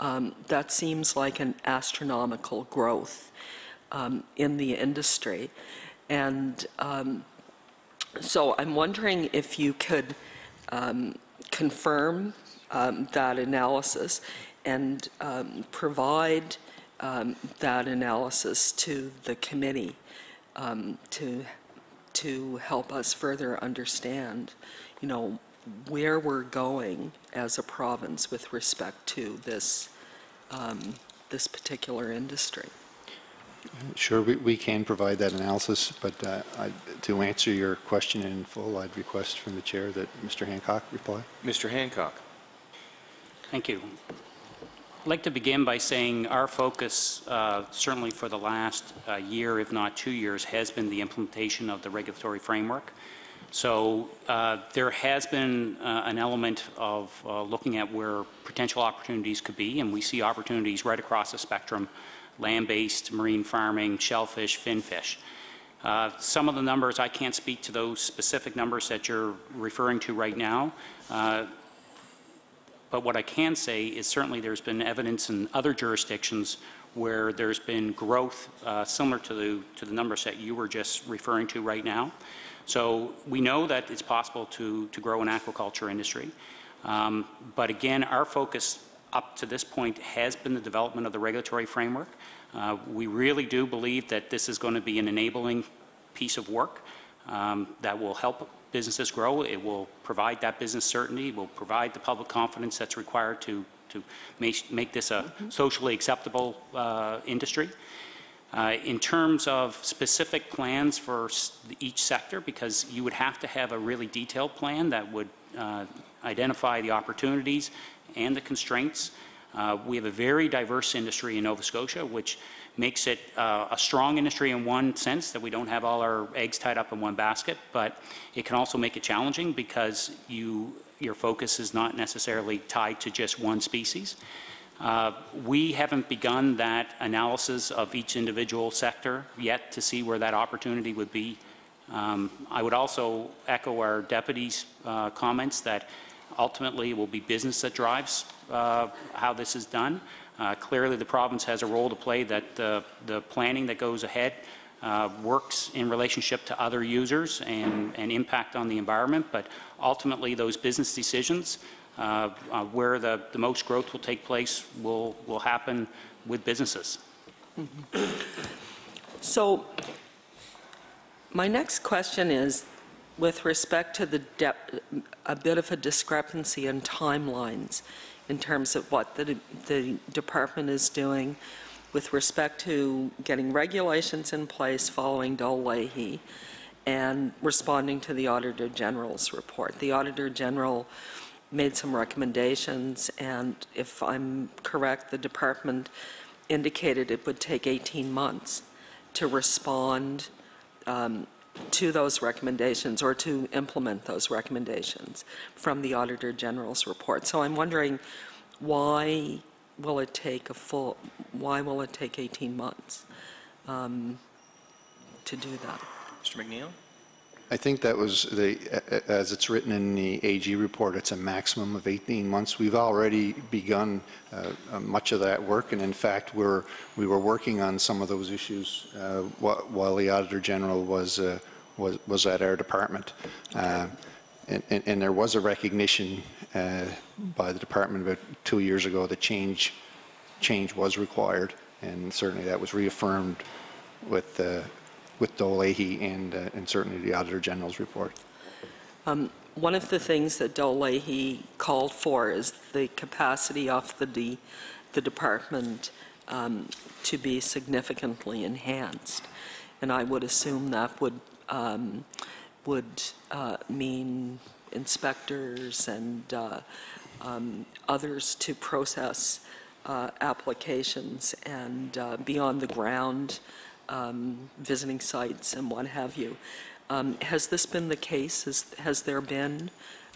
um, that seems like an astronomical growth um, in the industry. And um, so I'm wondering if you could um, confirm um, that analysis and provide um, that analysis to the committee um, to to help us further understand, you know, where we're going as a province with respect to this um, this particular industry. Sure, we, we can provide that analysis, but uh, I, to answer your question in full, I'd request from the chair that Mr. Hancock reply. Mr. Hancock. Thank you. I'd like to begin by saying our focus, uh, certainly for the last uh, year, if not two years, has been the implementation of the regulatory framework. So uh, there has been uh, an element of uh, looking at where potential opportunities could be, and we see opportunities right across the spectrum, land-based, marine farming, shellfish, finfish. Uh, some of the numbers, I can't speak to those specific numbers that you're referring to right now. Uh, but what I can say is certainly there's been evidence in other jurisdictions where there's been growth uh, similar to the, to the numbers that you were just referring to right now. So we know that it's possible to, to grow an aquaculture industry. Um, but again, our focus up to this point has been the development of the regulatory framework. Uh, we really do believe that this is going to be an enabling piece of work um, that will help businesses grow. It will provide that business certainty, will provide the public confidence that's required to, to make, make this a socially acceptable uh, industry. Uh, in terms of specific plans for each sector, because you would have to have a really detailed plan that would uh, identify the opportunities and the constraints. Uh, we have a very diverse industry in Nova Scotia, which makes it uh, a strong industry in one sense that we don't have all our eggs tied up in one basket, but it can also make it challenging because you, your focus is not necessarily tied to just one species. Uh, we haven't begun that analysis of each individual sector yet to see where that opportunity would be. Um, I would also echo our deputy's uh, comments that ultimately it will be business that drives uh, how this is done. Uh, clearly, the province has a role to play that the, the planning that goes ahead uh, works in relationship to other users and, and impact on the environment, but ultimately those business decisions uh, uh, where the, the most growth will take place will, will happen with businesses. So my next question is with respect to the a bit of a discrepancy in timelines in terms of what the, the department is doing with respect to getting regulations in place following Doelle Lahey and responding to the Auditor General's report. The Auditor General made some recommendations, and if I'm correct, the department indicated it would take 18 months to respond um, to those recommendations or to implement those recommendations from the Auditor General's report. So I'm wondering why will it take a full, why will it take 18 months um, to do that? Mr. MacNeil? I think that was the, as it's written in the AG report, it's a maximum of 18 months. We've already begun uh, uh, much of that work, and in fact, we're, we were working on some of those issues uh, while the Auditor General was, uh, was, was at our department. Uh, and, and, and there was a recognition uh, by the department about two years ago that change, change was required, and certainly that was reaffirmed with, uh, with Doelle Lahey and, uh, and certainly the Auditor General's report. Um, One of the things that Doelle Lahey called for is the capacity of the, the department um, to be significantly enhanced. And I would assume that would, um, would uh, mean inspectors and uh, um, others to process uh, applications and uh, be on the ground, um, visiting sites and what have you. Um, Has this been the case? Has, has there been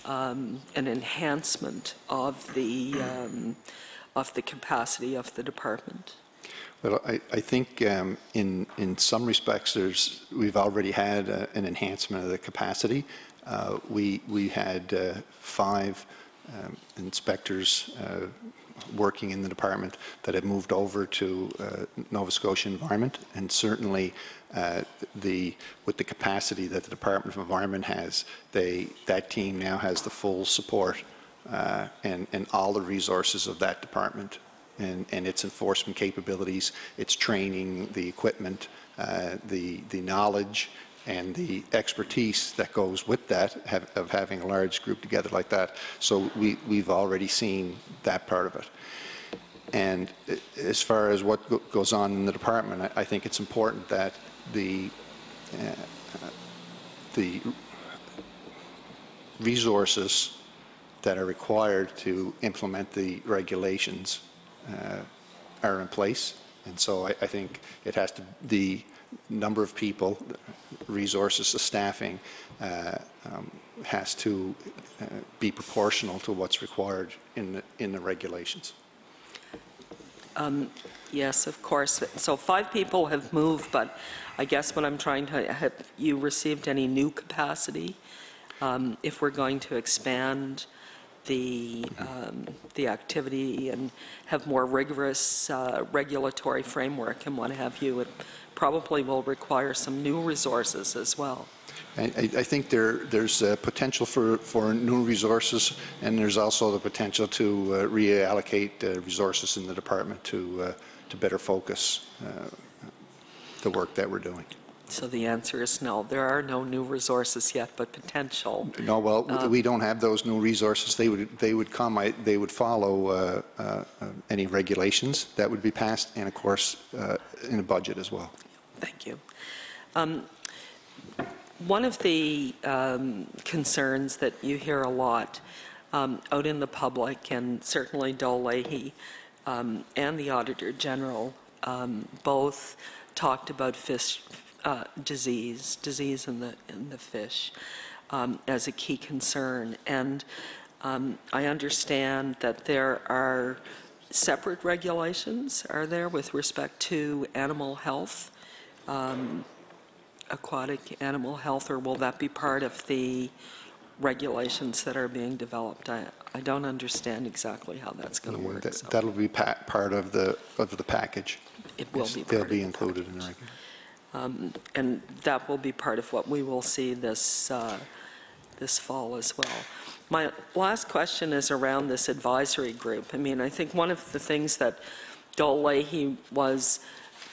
um, an enhancement of the, um, of the capacity of the department? Well, I, I think um, in, in some respects, there's, we've already had uh, an enhancement of the capacity. Uh, We, we had uh, five um, inspectors uh, working in the department that have moved over to uh, Nova Scotia Environment, and certainly uh, the, with the capacity that the Department of Environment has, they, that team now has the full support uh, and, and all the resources of that department and, and its enforcement capabilities, its training, the equipment, uh, the, the knowledge, and the expertise that goes with that, have, of having a large group together like that. So we, we've already seen that part of it. And as far as what go- goes on in the department, I, I think it's important that the, uh, the resources that are required to implement the regulations uh, are in place. And so I, I think it has to, the number of people, resources, the staffing, uh, um, has to uh, be proportional to what's required in the, in the regulations. Um, Yes, of course. So five people have moved, but I guess what I'm trying to, have you received any new capacity? Um, If we're going to expand the, um, the activity and have more rigorous uh, regulatory framework and what have you, probably will require some new resources as well. I, I think there, there's potential for, for new resources, and there's also the potential to uh, reallocate uh, resources in the department to, uh, to better focus uh, the work that we're doing. So the answer is no. There are no new resources yet, but potential. No, well, Uh, we don't have those new resources. They would, they would come, I- they would follow uh, uh, uh, any regulations that would be passed, and of course, uh, in a budget as well. Thank you. Um, One of the um, concerns that you hear a lot um, out in the public, and certainly Doelle Lahey um, and the Auditor General um, both talked about fish uh, disease, disease in the, in the fish, um, as a key concern. And I understand that there are separate regulations, are there, with respect to animal health? Um, aquatic animal health, or will that be part of the regulations that are being developed? I, I don't understand exactly how that's going to work. That- so That'll be pa- part of the, of the package. It will Yes, be They'll be of the included in the. Um, And that will be part of what we will see this, uh, this fall as well. My last question is around this advisory group. I mean, I think one of the things that Doelle Lahey was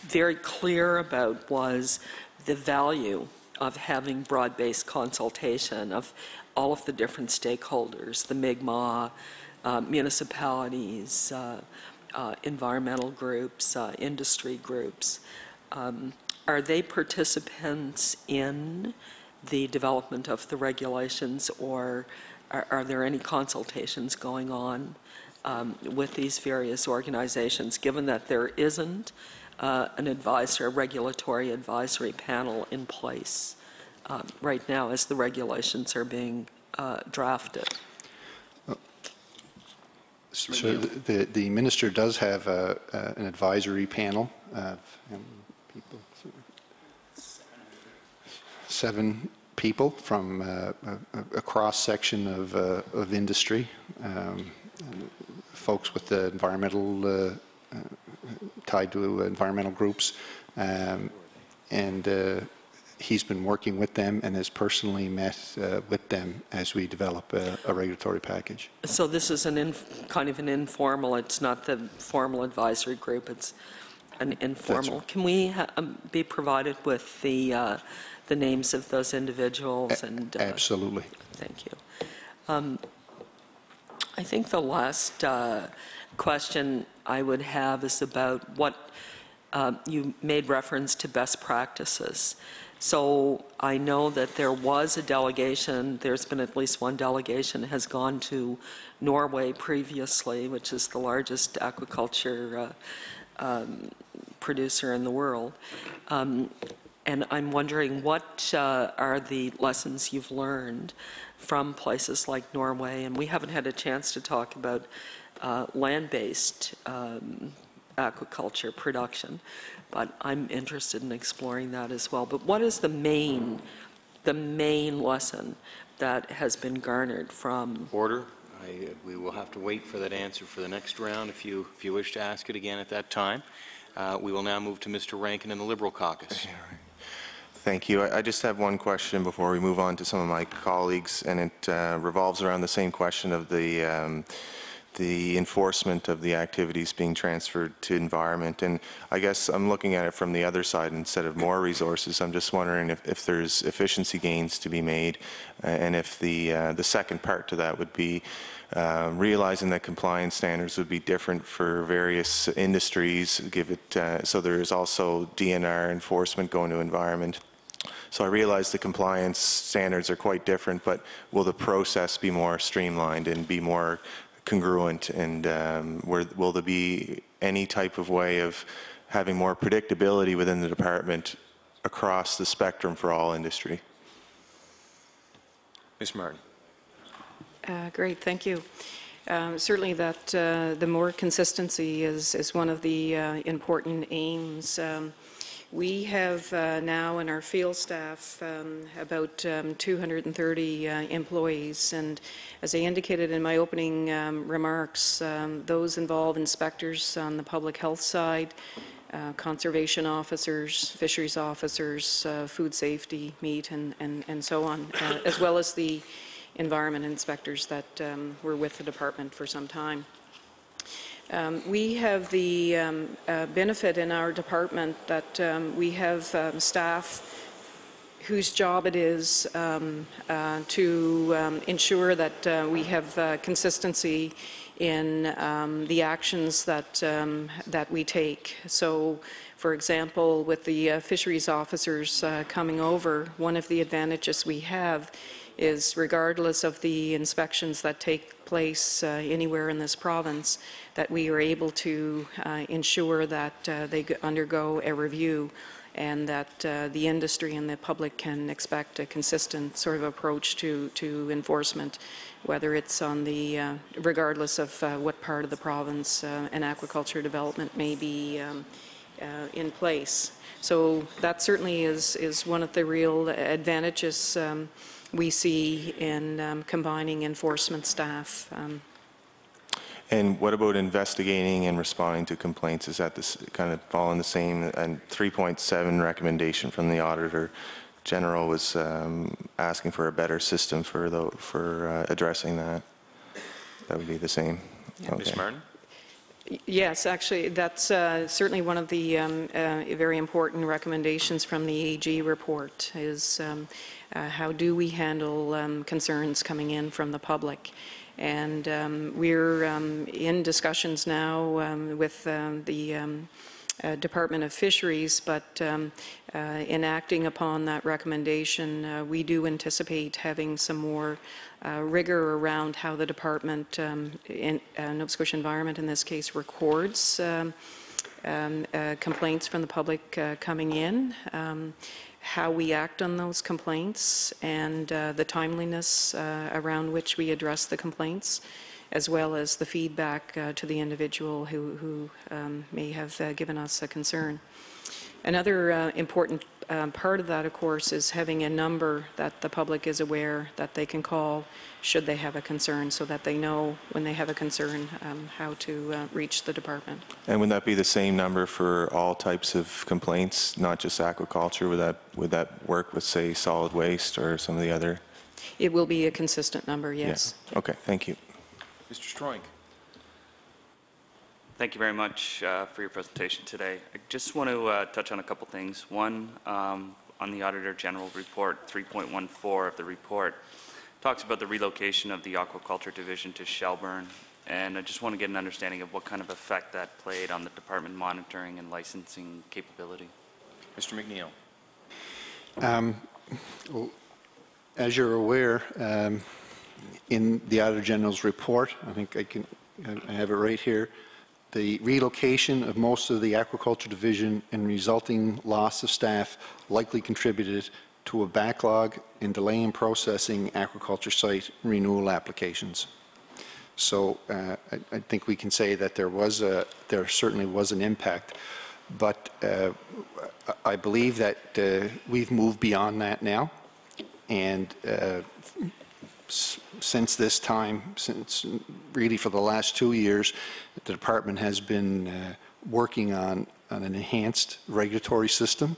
very clear about was the value of having broad-based consultation of all of the different stakeholders, the Mi'kmaq, uh, municipalities, uh, uh, environmental groups, uh, industry groups. Um, Are they participants in the development of the regulations, or are are there any consultations going on um, with these various organizations, given that there isn't uh, an advisor, a regulatory advisory panel in place um, right now as the regulations are being uh, drafted? So the, the minister does have a- a- an advisory panel of people? seven people from uh, a, a cross-section of, uh, of industry, um, folks with the environmental, uh, uh, tied to environmental groups. Um, And uh, he's been working with them and has personally met uh, with them as we develop a, a regulatory package. So this is an, kind of an informal, it's not the formal advisory group, it's an informal. Can we um, be provided with the, uh, the names of those individuals and? uh, Absolutely. Thank you. Um, I think the last uh, question I would have is about what, uh, you made reference to best practices. So I know that there was a delegation, there's been at least one delegation has gone to Norway previously, which is the largest aquaculture uh, um, producer in the world. Um, And I'm wondering, what uh, are the lessons you've learned from places like Norway? And we haven't had a chance to talk about uh, land-based um, aquaculture production, but I'm interested in exploring that as well. But what is the main, the main lesson that has been garnered from Order. I- We will have to wait for that answer for the next round if you, if you wish to ask it again at that time. Uh, We will now move to Mr. Rankin in the Liberal caucus. Thank you. I I just have one question before we move on to some of my colleagues, and it uh, revolves around the same question of the, um, the enforcement of the activities being transferred to environment. And I guess I'm looking at it from the other side instead of more resources. I'm just wondering if, if there's efficiency gains to be made, and if the, uh, the second part to that would be uh, realizing that compliance standards would be different for various industries, give it, uh, so there is also DNR enforcement going to environment. So I realize the compliance standards are quite different, but will the process be more streamlined and be more congruent? And um, where, will there be any type of way of having more predictability within the department across the spectrum for all industry? Ms. Martin. Uh, Great, thank you. Um, Certainly that uh, the more consistency is, is one of the uh, important aims. Um, We have uh, now in our field staff um, about um, 230 uh, employees, and as I indicated in my opening um, remarks, um, those involve inspectors on the public health side, uh, conservation officers, fisheries officers, uh, food safety, meat, and, and, and so on, uh, as well as the environment inspectors that um, were with the department for some time. Um, We have the um, uh, benefit in our department that um, we have um, staff whose job it is um, uh, to um, ensure that uh, we have uh, consistency in the actions that, that we take. So, for example, with the uh, fisheries officers uh, coming over, one of the advantages we have is regardless of the inspections that take place uh, anywhere in this province, that we are able to uh, ensure that uh, they undergo a review and that uh, the industry and the public can expect a consistent sort of approach to, to enforcement, whether it's on the, uh, regardless of uh, what part of the province an aquaculture development may be um, in place. So that certainly is, is one of the real advantages um, we see in um, combining enforcement staff. Um, And what about investigating and responding to complaints? Is that this kind of fall in the same? And 3.7 recommendation from the Auditor General was um, asking for a better system for the, for uh, addressing that. That would be the same. Ms. Okay. Martin? Yes, actually, that's uh, certainly one of the um, uh, very important recommendations from the AG report, is um, uh, how do we handle um, concerns coming in from the public? And um, we're um, in discussions now um, with the uh, Department of Fisheries, but um, uh, in acting upon that recommendation, uh, we do anticipate having some more uh, rigor around how the department, um, in uh, Nova Scotia Environment in this case, records um, um, uh, complaints from the public uh, coming in, um, how we act on those complaints, and uh, the timeliness uh, around which we address the complaints, as well as the feedback to the individual who, who um, may have given us a concern. Another important um, part of that, of course, is having a number that the public is aware that they can call should they have a concern, so that they know when they have a concern um, how to uh, reach the department. And would that be the same number for all types of complaints, not just aquaculture? Would that, would that work with, say, solid waste or some of the other? It will be a consistent number, Yeah. yes. Okay, thank you. Mr. Stroink. Thank you very much uh, for your presentation today. I just want to uh, touch on a couple things. One, um, on the Auditor General Report, 3.14 of the report, talks about the relocation of the aquaculture division to Shelburne, and I just want to get an understanding of what kind of effect that played on the department monitoring and licensing capability. Mr. MacNeil. Um, well, As you're aware, um, in the Auditor General's report, I think I can, I have it right here, the relocation of most of the aquaculture division and resulting loss of staff likely contributed to a backlog and delay in processing aquaculture site renewal applications. So uh, I I think we can say that there was a, there certainly was an impact, but uh, I believe that uh, we've moved beyond that now, and uh, since this time, since really for the last two years, the department has been uh, working on on an enhanced regulatory system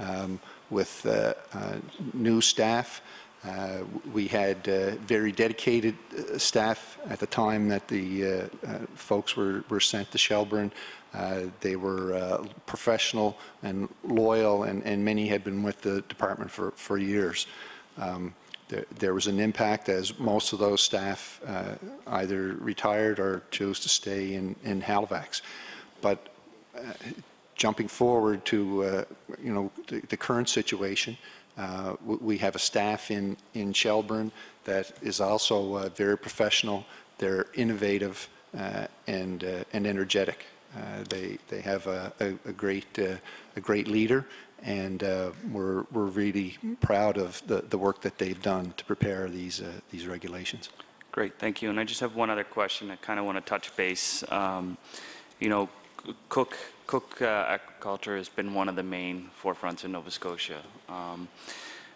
um, with uh, uh, new staff. Uh, We had uh, very dedicated uh, staff at the time that the folks were were sent to Shelburne. They were professional and loyal, and and many had been with the department for for years. Um, There there was an impact as most of those staff uh, either retired or chose to stay in in Halifax. But uh, jumping forward to, uh, you know, the the current situation, uh, we have a staff in in Shelburne that is also uh, very professional. They're innovative uh, and and energetic. They they have a a- a great a great leader, and uh, we're we're really proud of the the work that they've done to prepare these uh, these regulations. Great, thank you. And I just have one other question. I kind of want to touch base. Um, You know, Cooke, Cooke uh, Aquaculture has been one of the main forefronts in Nova Scotia. Um,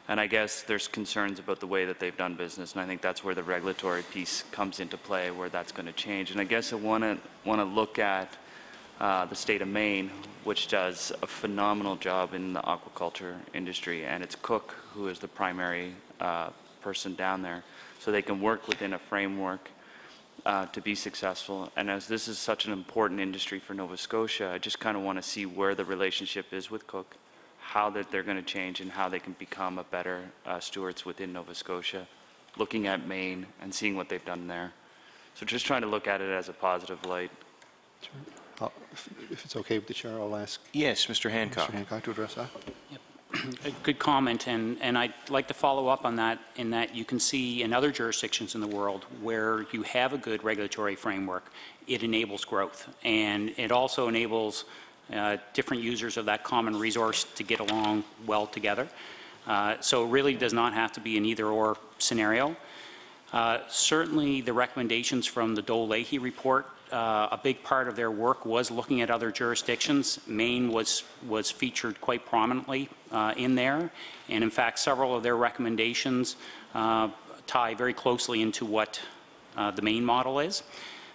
And I guess there's concerns about the way that they've done business, and I think that's where the regulatory piece comes into play, where that's going to change. And I guess I want to, want to look at uh, the state of Maine, which does a phenomenal job in the aquaculture industry, and it's Cooke who is the primary uh, person down there. So they can work within a framework uh, to be successful. And as this is such an important industry for Nova Scotia, I just kind of want to see where the relationship is with Cooke, how that they're going to change, and how they can become a better uh, stewards within Nova Scotia, looking at Maine and seeing what they've done there. So just trying to look at it as a positive light. I'll- If if it's okay with the chair, I'll ask Yes, Mr. Hancock. Mr. Hancock to address that. A good comment, and, and I'd like to follow up on that, in that you can see in other jurisdictions in the world where you have a good regulatory framework, it enables growth. And it also enables uh, different users of that common resource to get along well together. Uh, So it really does not have to be an either-or scenario. Uh, Certainly, the recommendations from the Doelle Lahey report, uh, a big part of their work was looking at other jurisdictions. Maine was, was featured quite prominently uh, in there, and in fact, several of their recommendations uh, tie very closely into what uh, the Maine model is.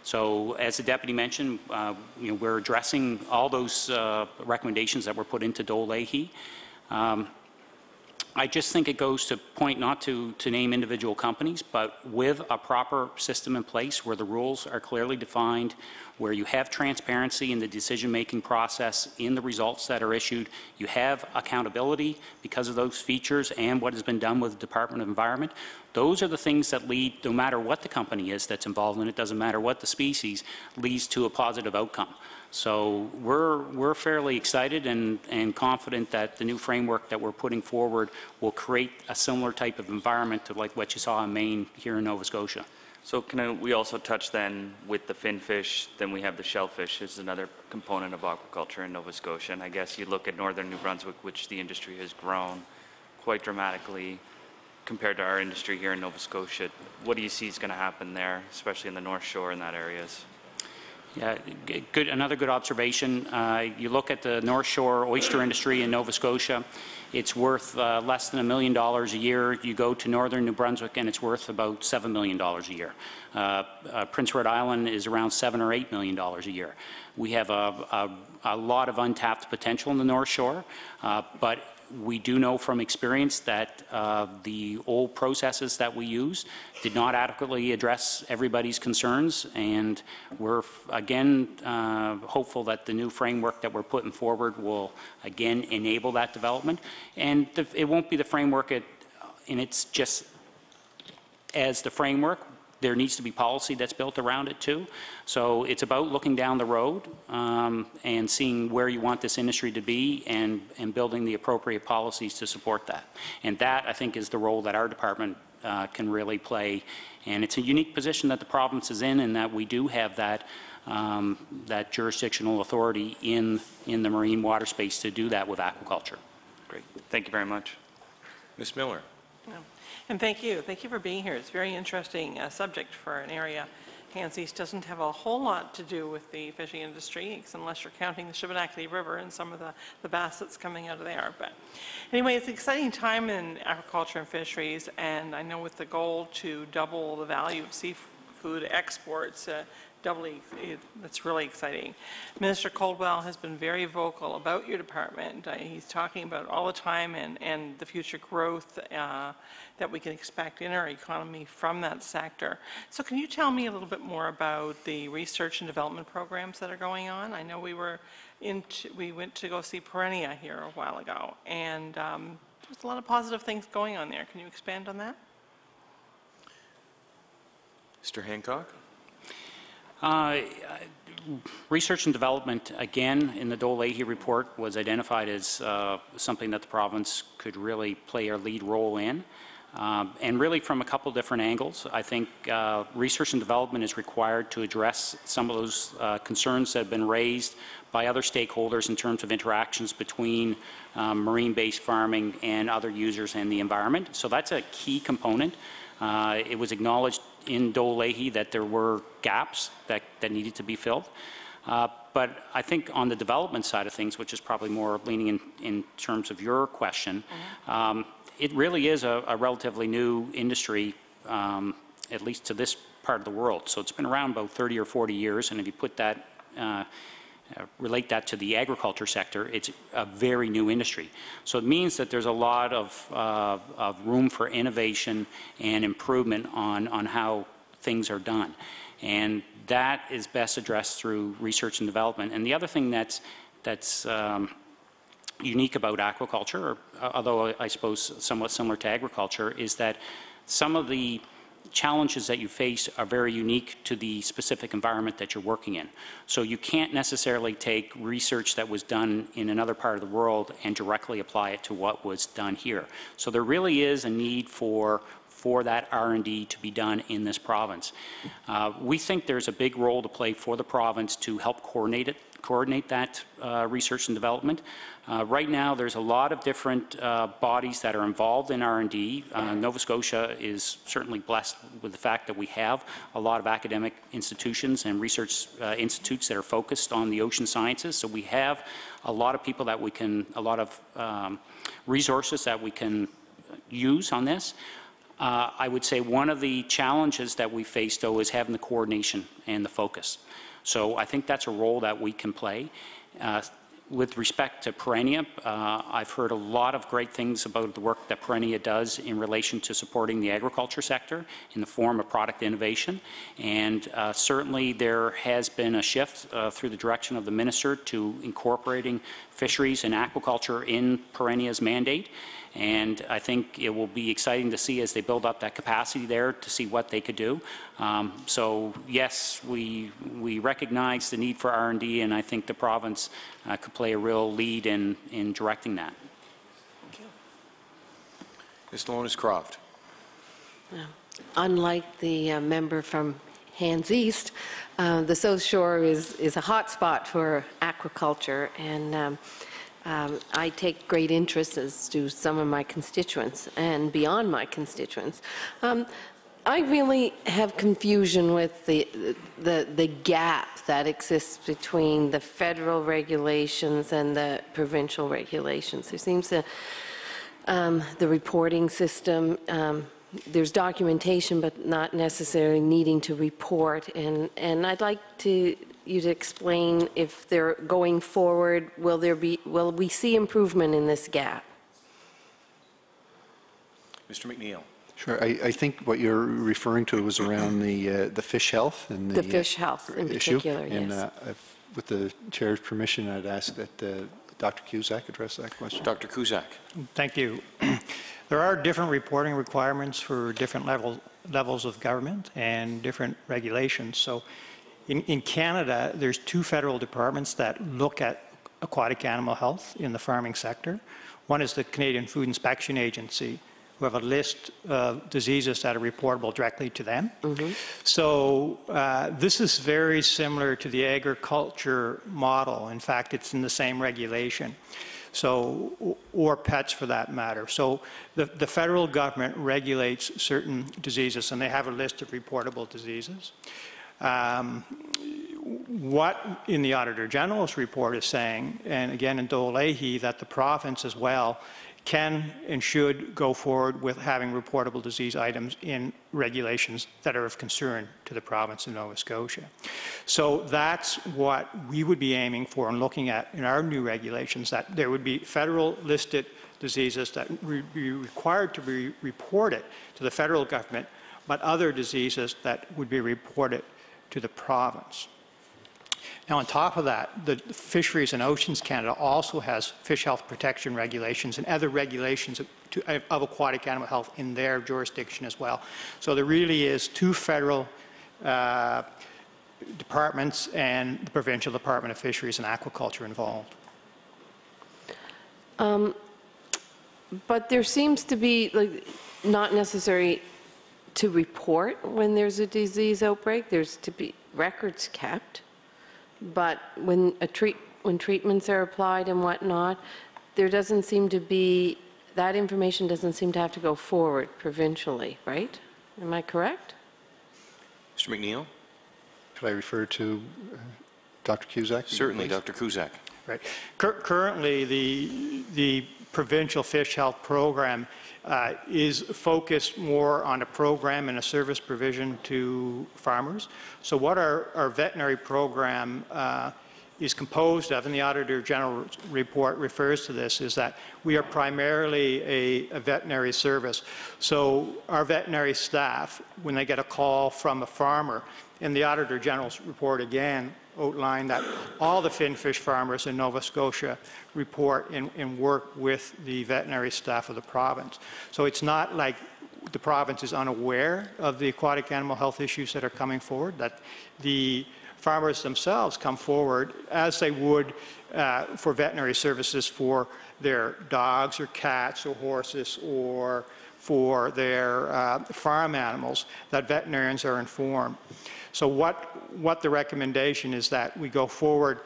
So as the deputy mentioned, uh, you know, we're addressing all those uh, recommendations that were put into Doelle Lahey. Um, I just think it goes to point not to, to name individual companies, but with a proper system in place where the rules are clearly defined, where you have transparency in the decision-making process, in the results that are issued, you have accountability because of those features and what has been done with the Department of Environment. Those are the things that lead, no matter what the company is that's involved in it, doesn't matter what the species, leads to a positive outcome. So we're, we're fairly excited and, and confident that the new framework that we're putting forward will create a similar type of environment to like what you saw in Maine here in Nova Scotia. So can I, we also touch then with the finfish, then we have the shellfish is another component of aquaculture in Nova Scotia. And I guess you look at northern New Brunswick, which the industry has grown quite dramatically compared to our industry here in Nova Scotia. What do you see is going to happen there, especially in the North Shore in that areas? Yeah, good, another good observation. Uh, You look at the North Shore oyster industry in Nova Scotia, it's worth uh, less than a million dollars a year. You go to northern New Brunswick, and it's worth about $7 million a year. Uh, uh, Prince Edward Island is around 7 or $8 million a year. We have a, a, a lot of untapped potential in the North Shore, uh, but we do know from experience that uh, the old processes that we use did not adequately address everybody's concerns, and we're, again, uh, hopeful that the new framework that we're putting forward will, again, enable that development. And the- it won't be the framework it- in its just as the framework, there needs to be policy that's built around it too. So it's about looking down the road um, and seeing where you want this industry to be and, and building the appropriate policies to support that. And that, I think, is the role that our department uh, can really play. And it's a unique position that the province is in in that we do have that, um, that jurisdictional authority in, in the marine water space to do that with aquaculture. Great. Thank you very much. Ms. Miller? And thank you. Thank you for being here. It's a very interesting uh, subject for an area. Hants East doesn't have a whole lot to do with the fishing industry, unless you're counting the Shubenacadie River and some of the, the bass that's coming out of there. But anyway, it's an exciting time in agriculture and fisheries, and I know with the goal to double the value of seafood exports, uh, doubly, that's really exciting. Minister Colwell has been very vocal about your department. Uh, He's talking about all the time and, and the future growth uh, that we can expect in our economy from that sector. So can you tell me a little bit more about the research and development programs that are going on? I know we were into, we went to go see Perennia here a while ago, and um, there's a lot of positive things going on there. Can you expand on that? Mr. Hancock? Uh, Research and development, again, in the Doelle Lahey report, was identified as uh, something that the province could really play a lead role in. Um, And really from a couple different angles. I think uh, research and development is required to address some of those uh, concerns that have been raised by other stakeholders in terms of interactions between um, marine-based farming and other users and the environment. So that's a key component. Uh, It was acknowledged in Doelle Lahey that there were gaps that, that needed to be filled. Uh, But I think on the development side of things, which is probably more leaning in, in terms of your question, um, it really is a, a relatively new industry, um, at least to this part of the world. So it's been around about 30 or 40 years, and if you put that, uh, relate that to the agriculture sector, it's a very new industry. So it means that there's a lot of, uh, of room for innovation and improvement on, on how things are done. And that is best addressed through research and development. And the other thing that's, that's um, unique about aquaculture, or, uh, although I suppose somewhat similar to agriculture, is that some of the challenges that you face are very unique to the specific environment that you're working in. So you can't necessarily take research that was done in another part of the world and directly apply it to what was done here. So there really is a need for for that R&D to be done in this province. Uh, we think there's a big role to play for the province to help coordinate it, coordinate that uh, research and development. Uh, right now, there's a lot of different uh, bodies that are involved in R&D. Uh, Nova Scotia is certainly blessed with the fact that we have a lot of academic institutions and research uh, institutes that are focused on the ocean sciences. So we have a lot of people that we can, a lot of um, resources that we can use on this. Uh, I would say one of the challenges that we face, though, is having the coordination and the focus. So I think that's a role that we can play. Uh, with respect to Perennia, uh, I've heard a lot of great things about the work that Perennia does in relation to supporting the agriculture sector in the form of product innovation. And uh, certainly there has been a shift uh, through the direction of the minister to incorporating fisheries and aquaculture in Perennia's mandate. And I think it will be exciting to see as they build up that capacity there to see what they could do. Um, so yes, we, we recognize the need for R&D and I think the province uh, could play a real lead in, in directing that. Thank you. Ms. Lohnes-Croft? Unlike the uh, member from Hants East, uh, the South Shore is, is a hot spot for aquaculture, and um, um, I take great interest, as do some of my constituents, and beyond my constituents. Um, I really have confusion with the, the, the gap that exists between the federal regulations and the provincial regulations. There seems to, um, the reporting system, um, there's documentation, but not necessarily needing to report. And, and I'd like to, you to explain if they're going forward, will there be, will we see improvement in this gap? Mr. MacNeil. Sure. I, I think what you're referring to was around the, uh, the fish health and the... The fish health in issue. particular, And yes. uh, if- with the chair's permission, I'd ask that uh, Dr. Cusack address that question. Dr. Cusack. Thank you. There are different reporting requirements for different level, levels of government and different regulations. So in, in Canada, there's two federal departments that look at aquatic animal health in the farming sector. One is the Canadian Food Inspection Agency, who have a list of diseases that are reportable directly to them. So uh, this is very similar to the agriculture model. In fact, it's in the same regulation. So, or pets for that matter. So the, the federal government regulates certain diseases, and they have a list of reportable diseases. Um, what in the Auditor General's report is saying, and again in Doelle Lahey, that the province as well can and should go forward with having reportable disease items in regulations that are of concern to the province of Nova Scotia. So that's what we would be aiming for and looking at in our new regulations, that there would be federal listed diseases that would be required to be reported to the federal government, but other diseases that would be reported to the province. Now, on top of that, the Fisheries and Oceans Canada also has fish health protection regulations and other regulations of, to, of aquatic animal health in their jurisdiction as well. So there really is two federal uh, departments and the provincial Department of Fisheries and Aquaculture involved. Um, But there seems to be, like, not necessary to report when there's a disease outbreak, there's to be records kept. But when a treat, when treatments are applied and whatnot, there doesn't seem to be, that information doesn't seem to have to go forward provincially, right? Am I correct? Mr. MacNeil? Could I refer to uh, Dr. Cusack? Certainly, please? Dr. Cusack. Right. Cur- Currently, the, the provincial fish health program uh, is focused more on a program and a service provision to farmers. So what our, our veterinary program uh, is composed of, and the Auditor General report refers to this, is that we are primarily a, a veterinary service. So our veterinary staff, when they get a call from a farmer, and the Auditor General's report again outlined that all the finfish farmers in Nova Scotia report and, and work with the veterinary staff of the province. So it's not like the province is unaware of the aquatic animal health issues that are coming forward, that the farmers themselves come forward as they would uh, for veterinary services for their dogs or cats or horses or for their uh, farm animals, that veterinarians are informed. So what, what the recommendation is that we go forward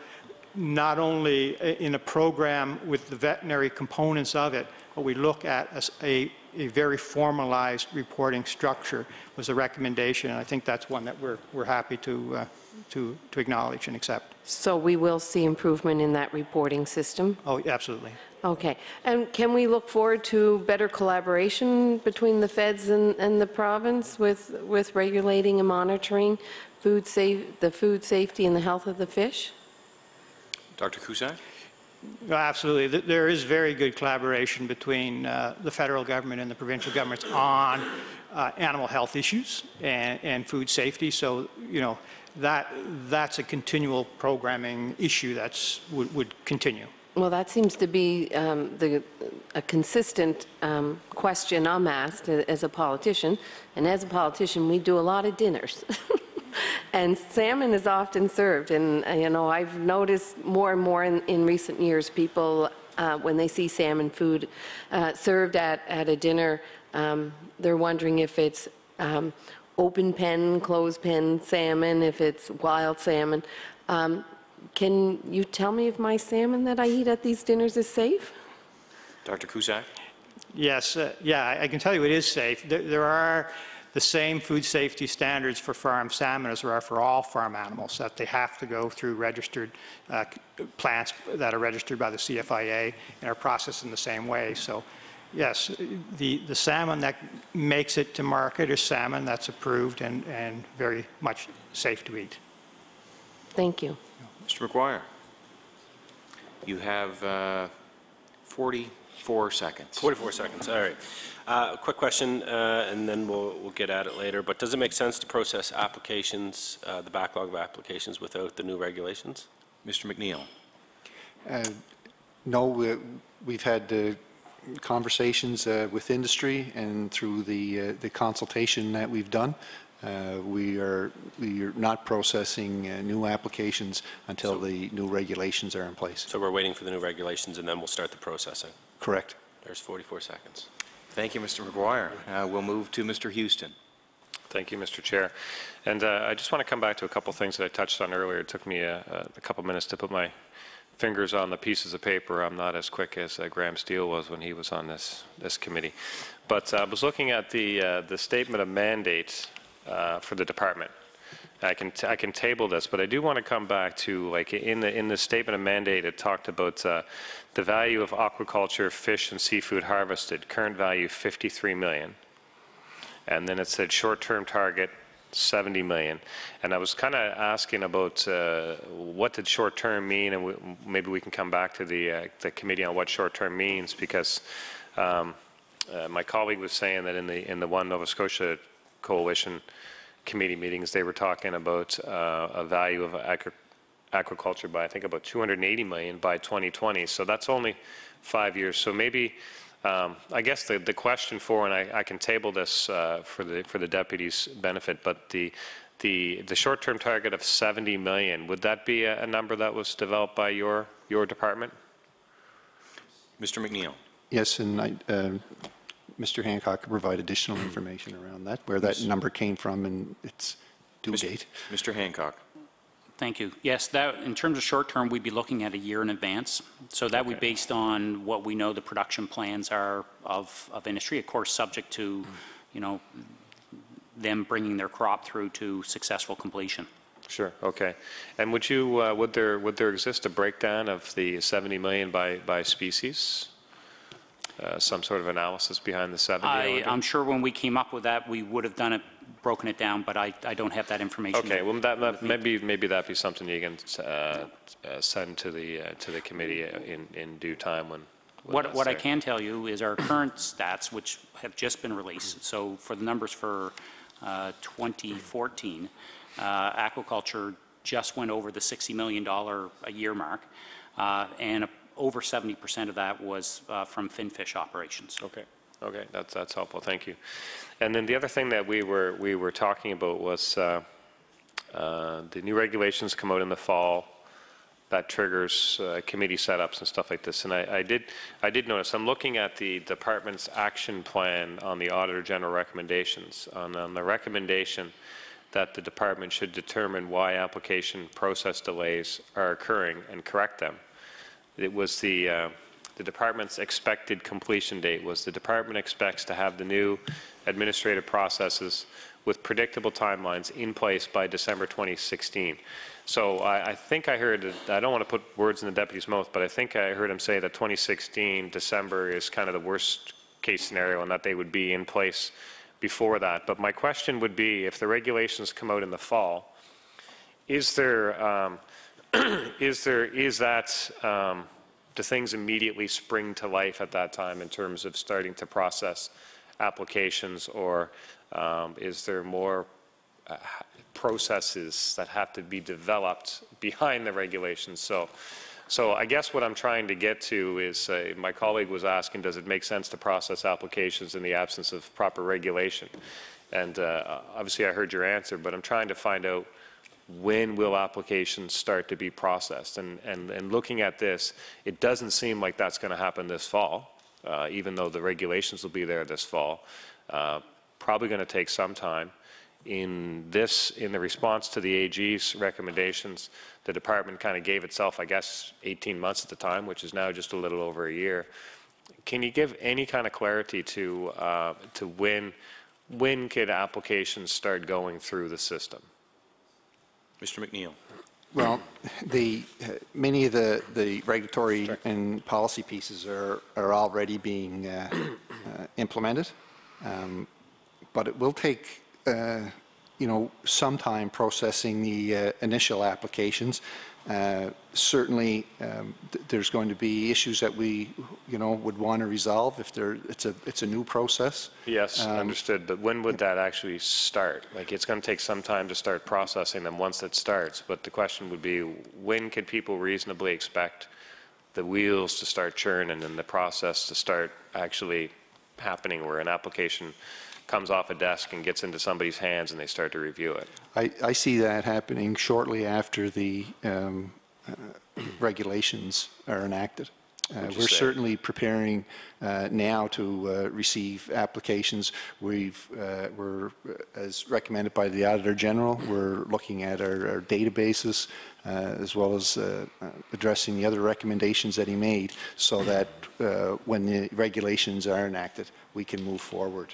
not only in a program with the veterinary components of it, but we look at a, a very formalized reporting structure was a recommendation, and I think that's one that we're, we're happy to, uh, to, to acknowledge and accept. So we will see improvement in that reporting system? Oh, absolutely. Okay. And can we look forward to better collaboration between the feds and, and the province with, with regulating and monitoring food safe, the food safety and the health of the fish? Dr. Cusack? Absolutely. There is very good collaboration between uh, the federal government and the provincial governments on uh, animal health issues and, and food safety. So, you know, that, that's a continual programming issue that's, would, would continue. Well, that seems to be um, the, a consistent um, question I'm asked as a politician. And as a politician, we do a lot of dinners. And salmon is often served, and, uh, you know, I've noticed more and more in, in recent years, people, uh, when they see salmon food uh, served at, at a dinner, um, they're wondering if it's um, open pen, closed pen salmon, if it's wild salmon. Um, Can you tell me if my salmon that I eat at these dinners is safe? Dr. Cusack? Yes, uh, yeah, I- I can tell you it is safe. There- There are, the same food safety standards for farm salmon as there are for all farm animals, that they have to go through registered uh, plants that are registered by the CFIA and are processed in the same way. So yes, the, the salmon that makes it to market is salmon that's approved and, and very much safe to eat. Thank you. Mr. Maguire, you have uh, 44 seconds. 44 seconds, all right. Uh, quick question, uh, and then we'll, we'll get at it later, but does it make sense to process applications, uh, the backlog of applications without the new regulations? Mr. MacNeil? Uh, No, we- we've had uh, conversations uh, with industry and through the uh, the consultation that we've done. Uh, We are, we are not processing uh, new applications until the new regulations are in place. So we're waiting for the new regulations, and then we'll start the processing. Correct. There's 44 seconds. Thank you, Mr. Maguire. Uh, We'll move to Mr. Houston. Thank you, Mr. Chair. And uh, I just want to come back to a couple things that I touched on earlier. It took me a, a couple minutes to put my fingers on the pieces of paper. I'm not as quick as uh, Graham Steele was when he was on this, this committee. But uh, I was looking at the, uh, the statement of mandates uh, for the department. I can, I can table this, but I do want to come back to, like, in the, in the statement of mandate, it talked about uh, the value of aquaculture, fish and seafood harvested, current value 53 million. And then it said short-term target 70 million. And I was kind of asking about uh, what did short-term mean, and we, maybe we can come back to the, uh, the committee on what short-term means, because um, uh, my colleague was saying that in the, in the One Nova Scotia Coalition committee meetings, they were talking about uh, a value of agri- aquaculture by, I think, about 280 million by 2020. So that's only five years. So maybe, um, I guess the, the question for, and I, I can table this uh, for the, for the deputy's benefit, but the, the, the short-term target of 70 million, would that be a, a number that was developed by your, your department? Mr. MacNeil? Yes, and I, um, Mr. Hancock could provide additional information around that, where that number came from and its due date. Mr. Hancock? Thank you. Yes, that, in terms of short-term, we'd be looking at a year in advance. So that would be based on what we know the production plans are of, of industry, of course, subject to, you know, them bringing their crop through to successful completion. Sure, okay. And would you, uh, would there, would there exist a breakdown of the 70 million by, by species? Uh, Some sort of analysis behind the 70? I? I'm sure when we came up with that, we would have done it, broken it down, but I, I don't have that information. Okay, well, that, that- maybe, maybe that be something you can uh, uh, send to the, uh, to the committee in, in due time when. when What, what I can tell you is our current stats, which have just been released, so for the numbers for uh, 2014, uh, aquaculture just went over the $60 million a year mark, uh, and over 70% of that was uh, from finfish operations. Okay, okay, that's, that's helpful, thank you. And then the other thing that we were, we were talking about was uh, uh, the new regulations come out in the fall, that triggers uh, committee setups and stuff like this. And I, I did, I did notice, I'm looking at the department's action plan on the Auditor General recommendations, on, on the recommendation that the department should determine why application process delays are occurring and correct them. It was the, uh, the department's expected completion date was the department expects to have the new administrative processes with predictable timelines in place by December 2016. So I, I think I heard, I don't want to put words in the deputy's mouth, but I think I heard him say that 2016, December is kind of the worst case scenario and that they would be in place before that. But my question would be, if the regulations come out in the fall, is there, um, is there, is that, um, do things immediately spring to life at that time in terms of starting to process applications? Or um, is there more uh, processes that have to be developed behind the regulations? So, so I guess what I'm trying to get to is, uh, my colleague was asking, does it make sense to process applications in the absence of proper regulation? And uh, obviously, I heard your answer, but I'm trying to find out when will applications start to be processed? And, and, and looking at this, it doesn't seem like that's going to happen this fall, uh, even though the regulations will be there this fall. Uh, Probably going to take some time. In this, in the response to the AG's recommendations, the department kind of gave itself, I guess, 18 months at the time, which is now just a little over a year. Can you give any kind of clarity to, uh, to when when could applications start going through the system? Mr. MacNeil? Well, the, uh, many of the, the regulatory and policy pieces are, are already being uh, uh, implemented. Um, But it will take, uh, you know, some time processing the uh, initial applications. Uh, Certainly, um, th- there's going to be issues that we, you know, would want to resolve if there, it's a, it's a new process. Yes, Um, understood, but when would that actually start? Like, it's going to take some time to start processing them once it starts, but the question would be, when could people reasonably expect the wheels to start churning and the process to start actually happening where an application comes off a desk and gets into somebody's hands and they start to review it? I, I see that happening shortly after the um, uh, regulations are enacted. Uh, We're say? certainly preparing uh, now to uh, receive applications. We've, uh, we're, uh, as recommended by the Auditor General, we're looking at our our databases uh, as well as addressing the other recommendations that he made so that uh, when the regulations are enacted, we can move forward.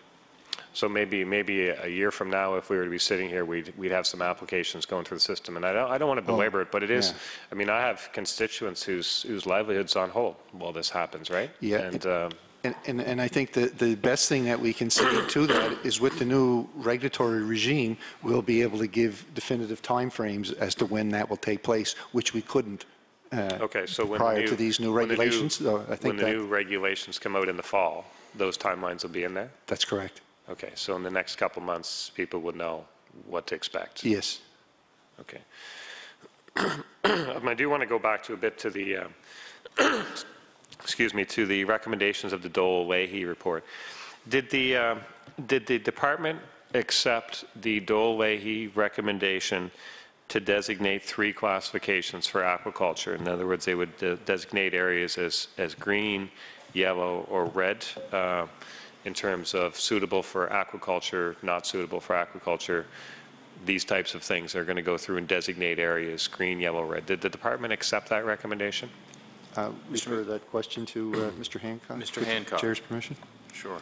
So maybe, maybe a year from now, if we were to be sitting here, we'd, we'd have some applications going through the system. And I don't, I don't want to belabor it, but it is, yeah. I mean, I have constituents whose, whose livelihoods on hold while this happens, right? Yeah. And, um, And, and, and I think that the best thing that we can say to that is with the new regulatory regime, we'll be able to give definitive timeframes as to when that will take place, which we couldn't uh, okay, so when the prior new. to these new when the regulations. So I When the new regulations come out in the fall, those timelines will be in there? that's correct. Okay, so in the next couple months, people would know what to expect? Yes. Okay. Um, I do want to go back to a bit to the, uh, excuse me, to the recommendations of the Doelle Lahey report. Did the, uh, did the department accept the Doelle Lahey recommendation to designate three classifications for aquaculture? In other words, they would de- designate areas as, as green, yellow, or red uh, in terms of suitable for aquaculture, not suitable for aquaculture, these types of things. They're going to go through and designate areas, green, yellow, red. Did the department accept that recommendation? Uh, Refer that question to uh, Mr. Hancock. Mr. with Hancock. Chair's permission. Sure.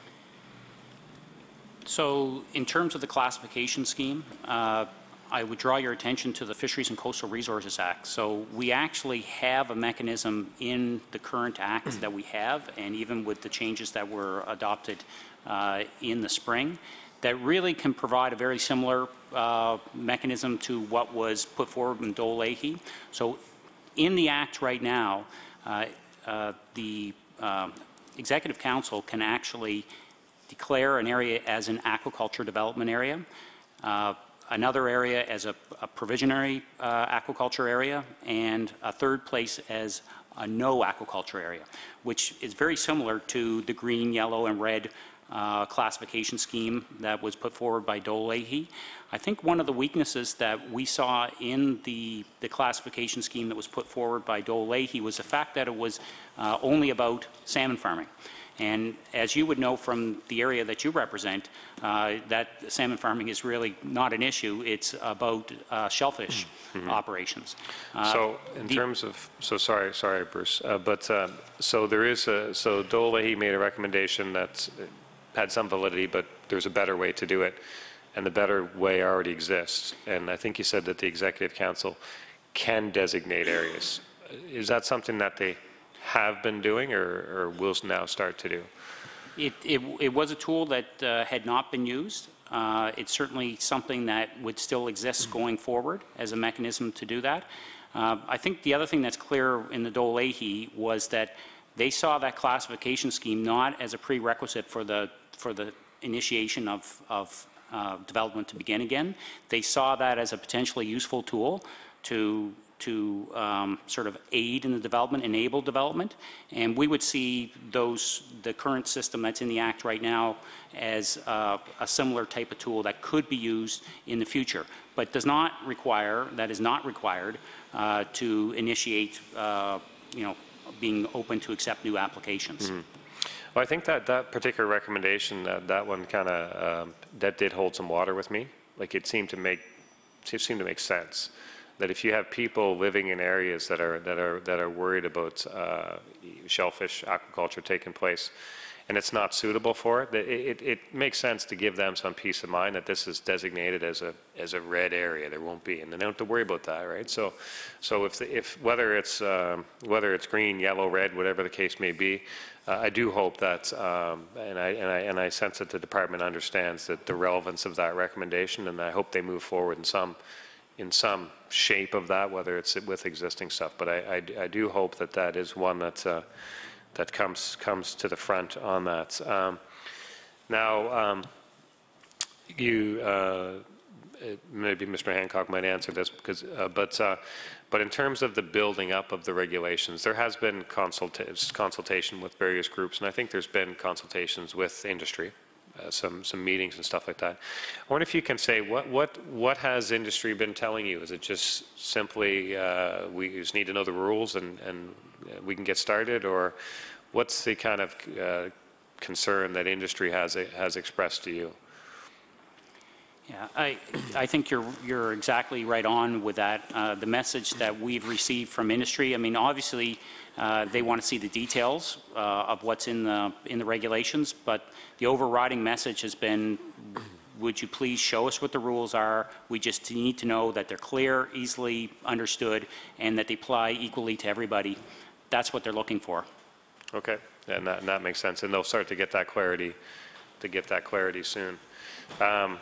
So in terms of the classification scheme, uh, I would draw your attention to the Fisheries and Coastal Resources Act. So we actually have a mechanism in the current act that we have, and even with the changes that were adopted uh, in the spring, that really can provide a very similar uh, mechanism to what was put forward in Doelle Lahey. So in the act right now, uh, uh, the um, Executive Council can actually declare an area as an aquaculture development area, uh, another area as a a provisionary uh, aquaculture area, and a third place as a no aquaculture area, which is very similar to the green, yellow, and red uh, classification scheme that was put forward by Doelle Lahey. I think one of the weaknesses that we saw in the, the classification scheme that was put forward by Doelle Lahey was the fact that it was uh, only about salmon farming. And as you would know from the area that you represent, uh, that salmon farming is really not an issue. It's about uh, shellfish operations. Uh, So in terms of, so sorry, sorry, Bruce, uh, but, uh, so there is a, so Doelle Lahey made a recommendation that had some validity, but there's a better way to do it, and the better way already exists. And I think you said that the Executive Council can designate areas. Is that something that they have been doing or, or will now start to do? It, it, it was a tool that uh, had not been used. Uh, It's certainly something that would still exist going forward as a mechanism to do that. Uh, I think the other thing that's clear in the Doelle Lahey was that they saw that classification scheme not as a prerequisite for the, for the initiation of, of uh, development to begin again. They saw that as a potentially useful tool to, to um, sort of aid in the development, enable development. And we would see those, the current system that's in the Act right now as uh, a similar type of tool that could be used in the future, but does not require, that is not required uh, to initiate, uh, you know, being open to accept new applications. Well, I think that that particular recommendation, that, that one kind of, um, that did hold some water with me. Like it seemed to make, it seemed to make sense. That if you have people living in areas that are, that are, that are worried about uh, shellfish aquaculture taking place, and it's not suitable for it, it, it, makes sense to give them some peace of mind that this is designated as a, as a red area, there won't be, and they don't have to worry about that, right? So, so if, the- if, whether it's, um, whether it's green, yellow, red, whatever the case may be, uh, I do hope that, um, and I, and I, and I sense that the department understands that the relevance of that recommendation, and I hope they move forward in some, in some shape of that, whether it's with existing stuff. But I, I, I do hope that that is one that, uh, that comes, comes to the front on that. Um, Now, um, you, uh, maybe Mr. Hancock might answer this, because, uh, but, uh, but in terms of the building up of the regulations, there has been consulta- consultation with various groups, and I think there's been consultations with industry, some, some meetings and stuff like that. I wonder if you can say, what, what, what has industry been telling you? Is it just simply, uh, we just need to know the rules and, and uh, we can get started, or what's the kind of uh, concern that industry has, has expressed to you? Yeah, I, I think you're, you're exactly right on with that. Uh, The message that we've received from industry, I mean, obviously, uh, they want to see the details uh, of what's in the, in the regulations, but the overriding message has been, would you please show us what the rules are? We just need to know that they're clear, easily understood, and that they apply equally to everybody. That's what they're looking for. Okay, and that, and that makes sense, and they'll start to get that clarity, to get that clarity soon. Um,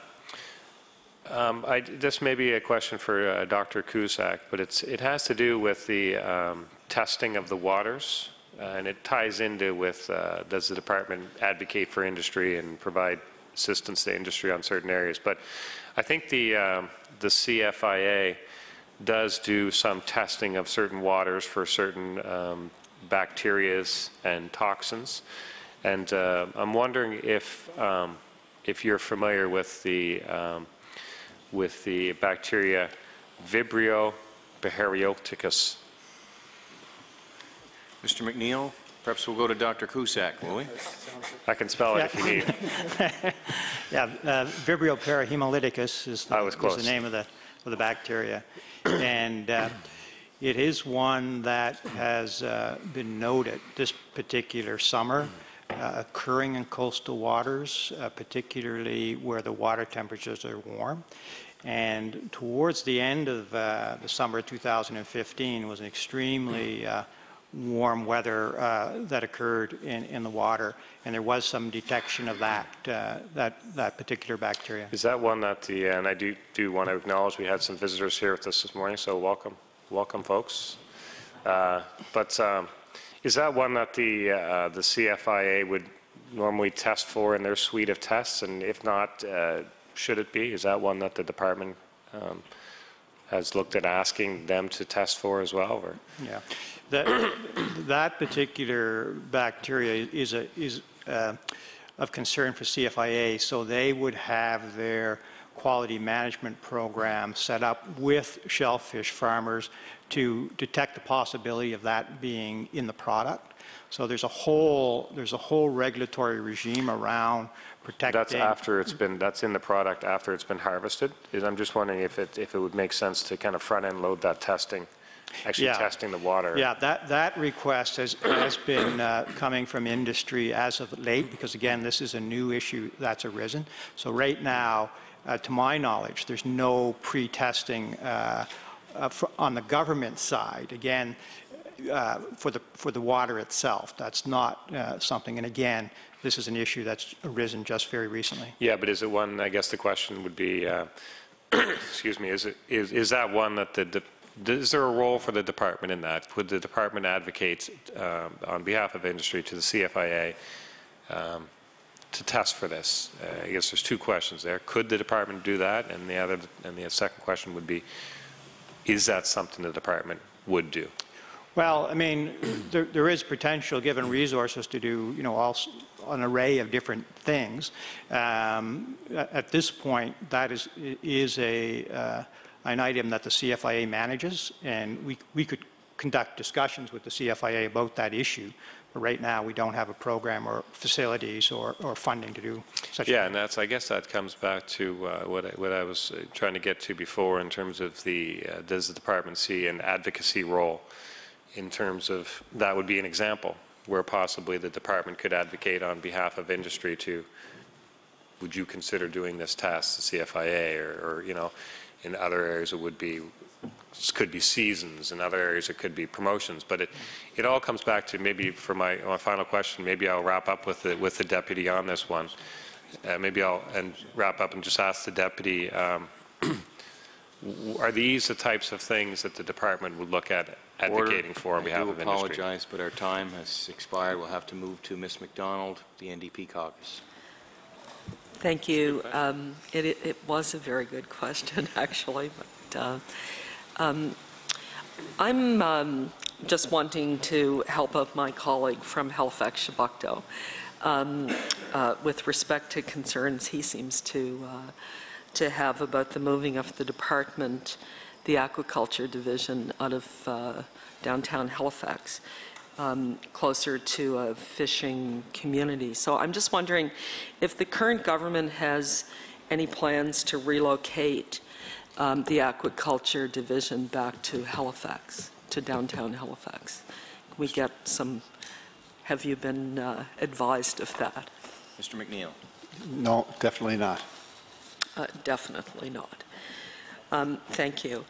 um, I, this may be a question for uh, Dr. Cusack, but it's, it has to do with the um, testing of the waters, uh, and it ties into with, uh, does the department advocate for industry and provide assistance to industry on certain areas? But I think the, um, the CFIA does do some testing of certain waters for certain um, bacterias and toxins. And uh, I'm wondering if, um, if you're familiar with the, um, with the bacteria Vibrio beharioticus. Mr. MacNeil, perhaps we'll go to Dr. Cusack, will we? I can spell it if you need. Yeah, uh, Vibrio parahemolyticus is the, I was is the name of the, of the bacteria. And uh, it is one that has uh, been noted this particular summer, uh, occurring in coastal waters, uh, particularly where the water temperatures are warm. And towards the end of uh, the summer of 2015 was an extremely uh, warm weather uh, that occurred in, in the water, and there was some detection of that, uh, that, that particular bacteria. Is that one that the, and I do, do want to acknowledge, we had some visitors here with us this morning, so welcome, welcome, folks. Uh, But um, is that one that the, uh, the CFIA would normally test for in their suite of tests? And if not, uh, should it be? Is that one that the department um, has looked at asking them to test for as well, or? Yeah. That, that particular bacteria is, a, is uh, of concern for CFIA, so they would have their quality management program set up with shellfish farmers to detect the possibility of that being in the product. So there's a whole, there's a whole regulatory regime around protecting. That's after it's been, that's in the product after it's been harvested? I'm just wondering if it, if it would make sense to kind of front-end load that testing, actually Yeah. testing the water? Yeah, that, that request has, has been uh, coming from industry as of late, because again, this is a new issue that's arisen. So right now, uh, to my knowledge, there's no pre-testing uh, uh, on the government side. Again, uh, for the, for the water itself, that's not uh, something, and again, this is an issue that's arisen just very recently. Yeah, but is it one, I guess the question would be, uh, excuse me, is it, is, is that one that the, is there a role for the department in that? Would the department advocate um, on behalf of industry to the CFIA um, to test for this? Uh, I guess there's two questions there. Could the department do that? And the other, and the second question would be, is that something the department would do? Well, I mean, there, there is potential, given resources, to do, you know, all, an array of different things. Um, At this point, that is, is a, uh, an item that the CFIA manages, and we, we could conduct discussions with the CFIA about that issue. Right now, we don't have a program or facilities or, or funding to do such. Yeah, and that's, I guess that comes back to uh, what I, what I was uh, trying to get to before in terms of the, uh, does the department see an advocacy role in terms of, that would be an example. where possibly the department could advocate on behalf of industry to, would you consider doing this task, the CFIA, or, or, you know, in other areas it would be, could be seasons, in other areas it could be promotions, but it, it all comes back to maybe for my, my final question, maybe I'll wrap up with the, with the deputy on this one. Uh, maybe I'll, and wrap up and just ask the deputy, um, are these the types of things that the department would look at advocating for on behalf of I do industry? apologize, but our time has expired. We'll have to move to Ms. MacDonald, the NDP caucus. Thank you. Um, It it- it was a very good question, actually, but uh, um, I'm um, just wanting to help out my colleague from Halifax, Chebucto, um, uh, with respect to concerns he seems to, uh, to have about the moving of the department, the aquaculture division out of uh, downtown Halifax um, closer to a fishing community. So I'm just wondering if the current government has any plans to relocate um, the aquaculture division back to Halifax, to downtown Halifax. Can we get some, have you been uh, advised of that? Mr. MacNeil. No, definitely not. Uh, Definitely not. Um, Thank you.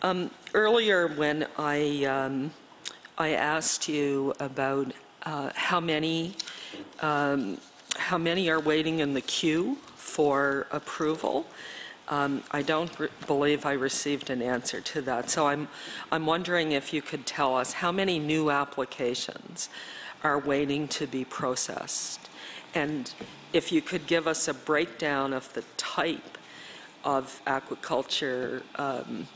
Um, Earlier, when I, um, I asked you about uh, how many, um, how many are waiting in the queue for approval, um, I don't re- believe I received an answer to that. So I'm, I'm wondering if you could tell us how many new applications are waiting to be processed? And if you could give us a breakdown of the type of aquaculture um,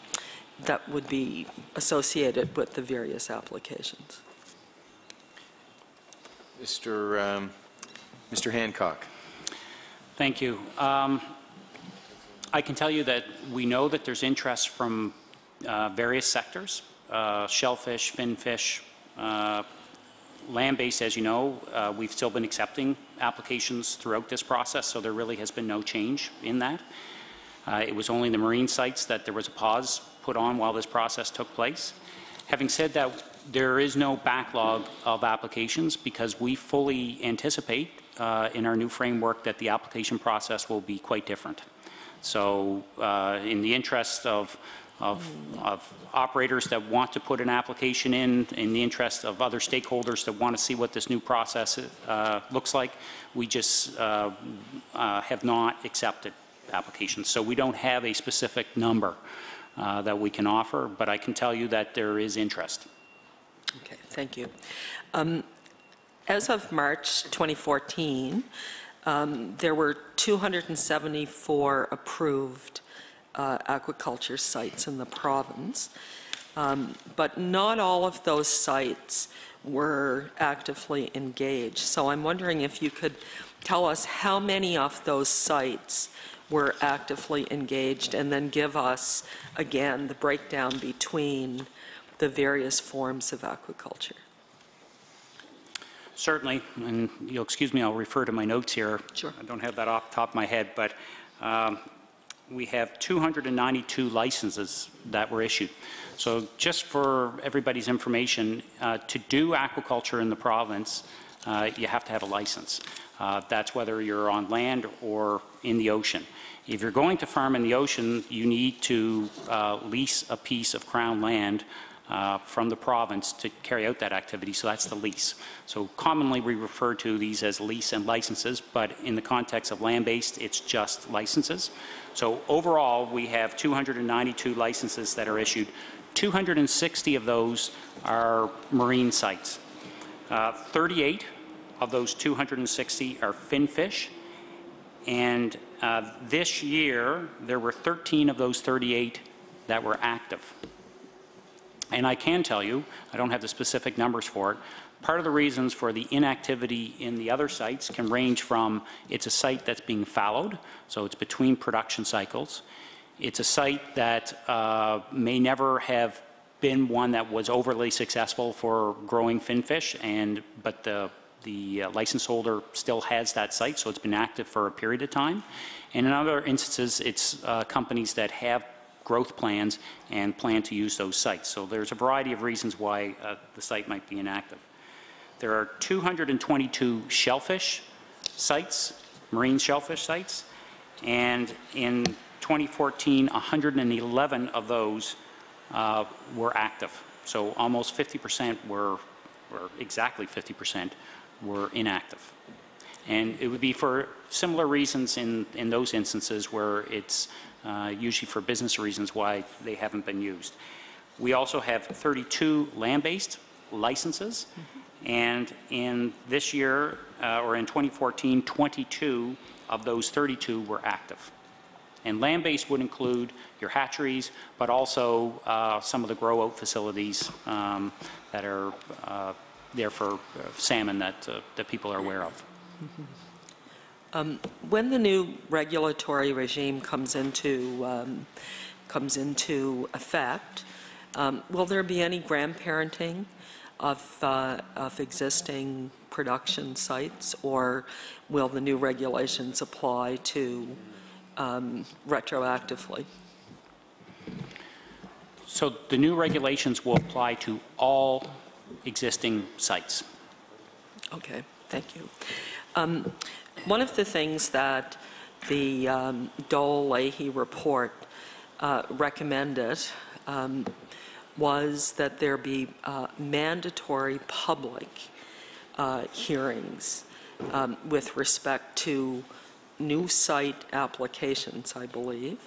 that would be associated with the various applications. Mr. um, Mr. Hancock. Thank you. Um, I can tell you that we know that there's interest from uh, various sectors, uh, shellfish, finfish, uh, land-based, as you know, uh, we've still been accepting applications throughout this process, so there really has been no change in that. Uh, It was only the marine sites that there was a pause put on while this process took place. Having said that, there is no backlog of applications because we fully anticipate uh, in our new framework that the application process will be quite different. So uh, in the interest of, of, of operators that want to put an application in, in the interest of other stakeholders that want to see what this new process uh, looks like, we just uh, uh, have not accepted applications. So we don't have a specific number uh, that we can offer, but I can tell you that there is interest. Okay, thank you. Um, As of March 2014, um, there were 274 approved uh, aquaculture sites in the province, Um, but not all of those sites were actively engaged. So I'm wondering if you could tell us how many of those sites were actively engaged, and then give us, again, the breakdown between the various forms of aquaculture. Certainly, and you'll excuse me, I'll refer to my notes here. Sure. I don't have that off the top of my head, but um, we have 292 licenses that were issued. So just for everybody's information, uh, to do aquaculture in the province, uh, you have to have a license. Uh, That's whether you're on land or in the ocean. If you're going to farm in the ocean, you need to uh, lease a piece of crown land uh, from the province to carry out that activity, so that's the lease. So commonly, we refer to these as lease and licenses, but in the context of land-based, it's just licenses. So overall, we have 292 licenses that are issued. 260 of those are marine sites. Uh, 38 of those 260 are finfish, and uh, this year, there were 13 of those 38 that were active. And I can tell you, I don't have the specific numbers for it, part of the reasons for the inactivity in the other sites can range from it's a site that's being fallowed, so it's between production cycles. It's a site that uh, may never have been one that was overly successful for growing finfish, and but the the uh, license holder still has that site, so it's been active for a period of time. And in other instances, it's uh, companies that have growth plans and plan to use those sites. So there's a variety of reasons why uh, the site might be inactive. There are 222 shellfish sites, marine shellfish sites, and in 2014, 111 of those uh, were active. So almost 50% were, or exactly 50% were inactive. And it would be for similar reasons in, in those instances where it's uh, usually for business reasons why they haven't been used. We also have 32 land-based licenses, and in this year, uh, or in 2014, 22 of those 32 were active. And land-based would include your hatcheries, but also uh, some of the grow-out facilities um, that are uh, there for uh, salmon that, uh, that people are aware of. Um, When the new regulatory regime comes into, um, comes into effect, um, will there be any grandparenting of, uh, of existing production sites, or will the new regulations apply to um, retroactively? So the new regulations will apply to all existing sites. Okay, thank you. Um, One of the things that the um, Doelle Lahey report uh, recommended um, was that there be uh, mandatory public uh, hearings um, with respect to new site applications, I believe.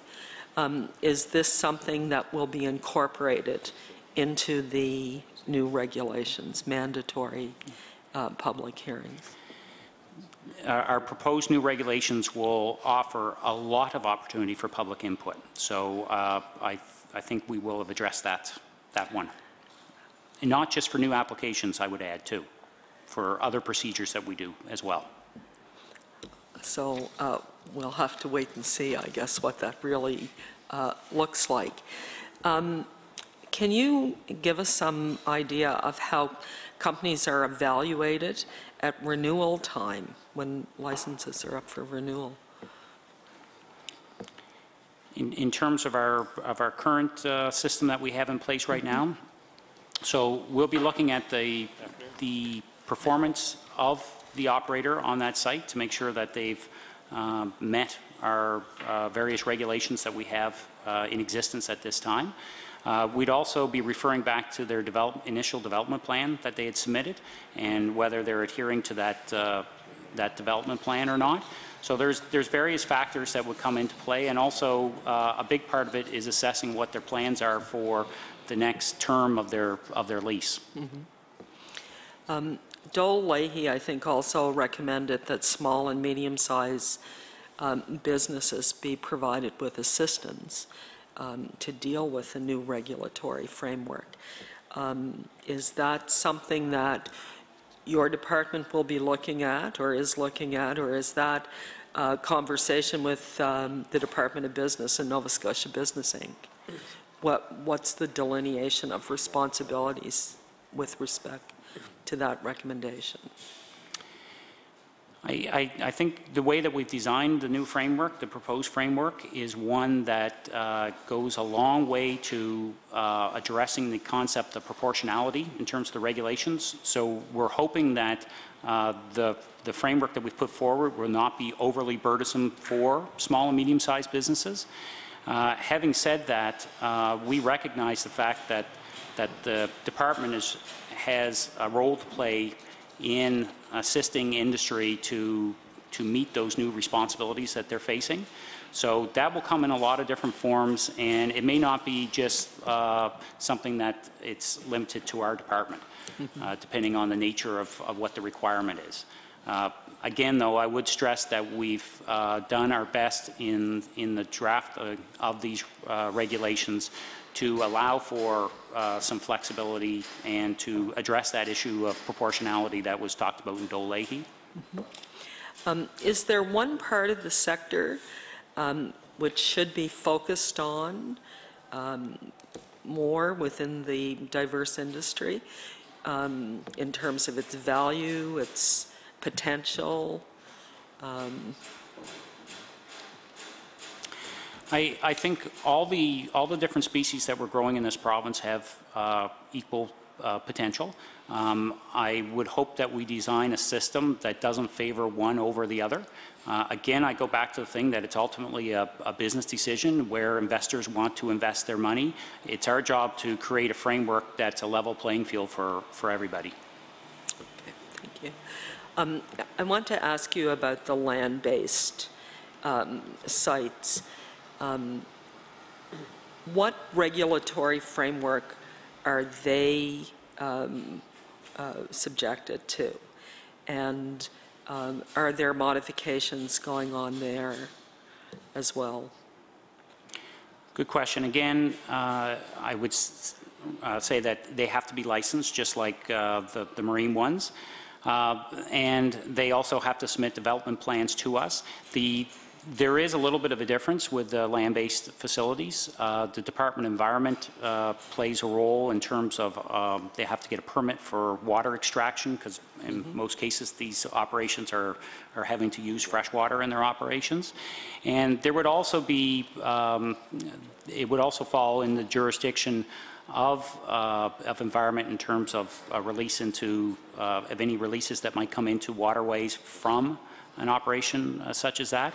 Um, Is this something that will be incorporated into the new regulations, mandatory uh, public hearings? Our proposed new regulations will offer a lot of opportunity for public input. So uh, I, I think we will have addressed that, that one. And not just for new applications, I would add, too, for other procedures that we do as well. So uh, we'll have to wait and see, I guess, what that really uh, looks like. Um, Can you give us some idea of how companies are evaluated at renewal time, when licenses are up for renewal? In, in terms of our, of our current uh, system that we have in place right now, so we'll be looking at the, the performance of the operator on that site to make sure that they've um, met our uh, various regulations that we have uh, in existence at this time. Uh, We'd also be referring back to their develop, initial development plan that they had submitted and whether they're adhering to that, uh, that development plan or not. So there's, there's various factors that would come into play, and also uh, a big part of it is assessing what their plans are for the next term of their, of their lease. Um, Doelle Lahey, I think, also recommended that small and medium-sized um, businesses be provided with assistance um, to deal with the new regulatory framework. Um, Is that something that your department will be looking at, or is looking at, or is that a conversation with um, the Department of Business and Nova Scotia Business Inc.? What, what's the delineation of responsibilities with respect to that recommendation? I, I, I think the way that we've designed the new framework, the proposed framework, is one that uh, goes a long way to uh, addressing the concept of proportionality in terms of the regulations. So we're hoping that uh, the, the framework that we've put forward will not be overly burdensome for small and medium-sized businesses. Uh, having said that, uh, we recognize the fact that, that the department is, has a role to play in assisting industry to, to meet those new responsibilities that they're facing. So that will come in a lot of different forms, and it may not be just uh, something that it's limited to our department, uh, depending on the nature of, of what the requirement is. Uh, Again, though, I would stress that we've uh, done our best in, in the draft uh, of these uh, regulations to allow for uh, some flexibility and to address that issue of proportionality that was talked about in Doelle Lahey. Um, Is there one part of the sector um, which should be focused on um, more within the diverse industry um, in terms of its value, its potential? I, I think all the, all the different species that we're growing in this province have uh, equal uh, potential. Um, I would hope that we design a system that doesn't favor one over the other. Uh, Again, I go back to the thing that it's ultimately a, a business decision where investors want to invest their money. It's our job to create a framework that's a level playing field for, for everybody. Okay, thank you. Um, I want to ask you about the land-based um, sites. Um, What regulatory framework are they um, uh, subjected to? And um, are there modifications going on there as well? Good question. Again, uh, I would uh, say that they have to be licensed, just like uh, the the marine ones. Uh, And they also have to submit development plans to us. The, there is a little bit of a difference with the land-based facilities. Uh, The Department of Environment uh, plays a role in terms of, um, they have to get a permit for water extraction, because in most cases, these operations are, are having to use fresh water in their operations. And there would also be, um, it would also fall in the jurisdiction of, uh, of environment in terms of release into, uh, of any releases that might come into waterways from an operation uh, such as that.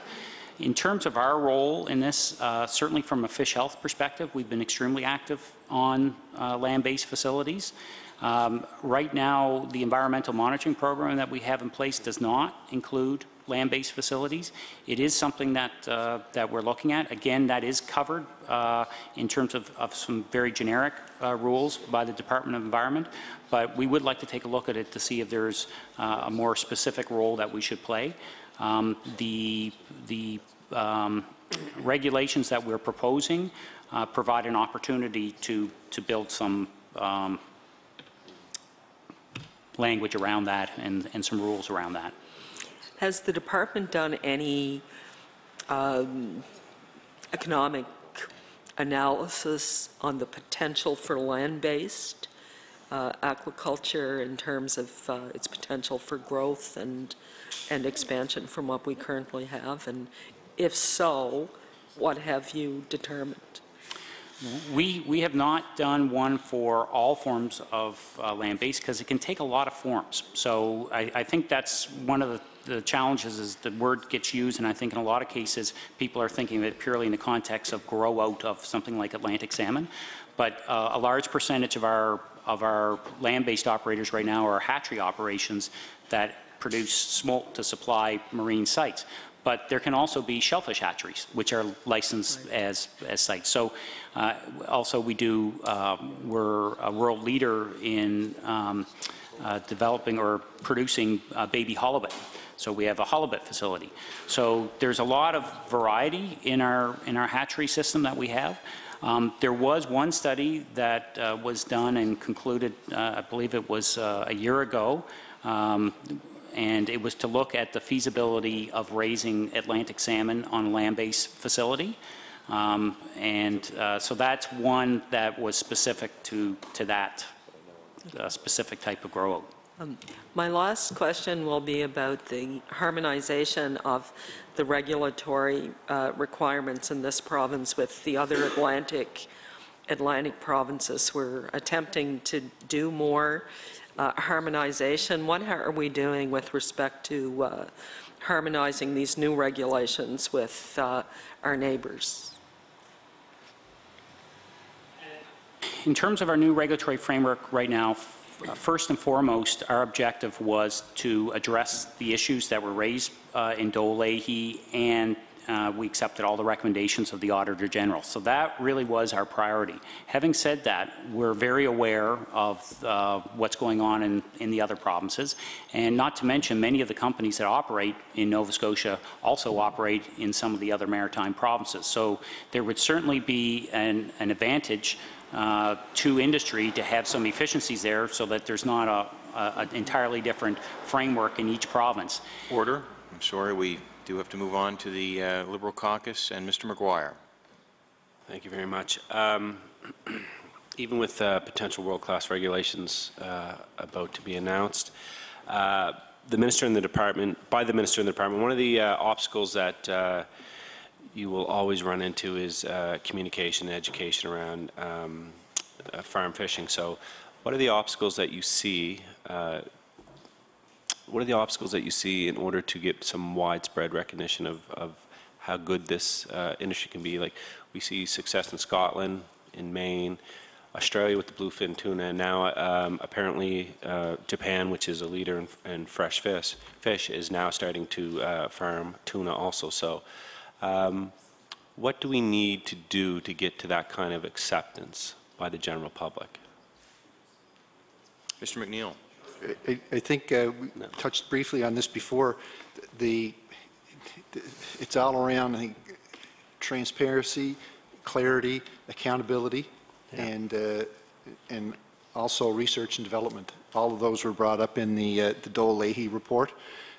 In terms of our role in this, uh, certainly from a fish health perspective, we've been extremely active on uh, land-based facilities. Um, Right now, the environmental monitoring program that we have in place does not include land-based facilities. It is something that, uh, that we're looking at. Again, that is covered uh, in terms of, of some very generic uh, rules by the Department of Environment, but we would like to take a look at it to see if there's uh, a more specific role that we should play. Um, The, the um, regulations that we're proposing uh, provide an opportunity to, to build some um, language around that and, and some rules around that. Has the department done any um, economic analysis on the potential for land-based uh, aquaculture in terms of uh, its potential for growth and, and expansion from what we currently have? And if so, what have you determined? We, we have not done one for all forms of uh, land-based because it can take a lot of forms. So I, I think that's one of the, the challenges is the word gets used, and I think in a lot of cases, people are thinking it purely in the context of grow out of something like Atlantic salmon. But uh, a large percentage of our, of our land-based operators right now are hatchery operations that produce smolt to supply marine sites. But there can also be shellfish hatcheries, which are licensed as, as sites. So uh, also we do, uh, we're a world leader in um, uh, developing or producing uh, baby halibut. So we have a halibut facility. So there's a lot of variety in our, in our hatchery system that we have. Um, There was one study that uh, was done and concluded, uh, I believe it was uh, a year ago, um, and it was to look at the feasibility of raising Atlantic salmon on a land-based facility. Um, And uh, so that's one that was specific to, to that uh, specific type of grow-out. Um, My last question will be about the harmonization of the regulatory uh, requirements in this province with the other Atlantic, Atlantic provinces. We're attempting to do more uh, harmonization. What are we doing with respect to uh, harmonizing these new regulations with uh, our neighbors? In terms of our new regulatory framework right now, first and foremost, our objective was to address the issues that were raised uh, in Doelle Lahey, and uh, we accepted all the recommendations of the Auditor General. So that really was our priority. Having said that, we're very aware of uh, what's going on in, in the other provinces, and not to mention, many of the companies that operate in Nova Scotia also operate in some of the other maritime provinces. So there would certainly be an, an advantage uh, to industry to have some efficiencies there so that there's not a, an entirely different framework in each province. Order. I'm sorry, we do have to move on to the uh, Liberal caucus and Mr. Maguire. Thank you very much. Um, Even with uh, potential world-class regulations uh, about to be announced, uh, the minister in the department, by the minister in the department, one of the uh, obstacles that uh, you will always run into is communication and education around um, farm fishing. So What are the obstacles that you see, what are the obstacles that you see in order to get some widespread recognition of, of how good this uh, industry can be? Like, we see success in Scotland, in Maine, Australia with the bluefin tuna, and now um, apparently uh, Japan, which is a leader in, in fresh fish, fish, is now starting to uh, farm tuna also. So, um, what do we need to do to get to that kind of acceptance by the general public? Mr. MacNeil? I, I think uh, we touched briefly on this before. The, the- it's all around, I think, transparency, clarity, accountability, and, uh, and also research and development. All of those were brought up in the, uh, the Doelle Lahey report.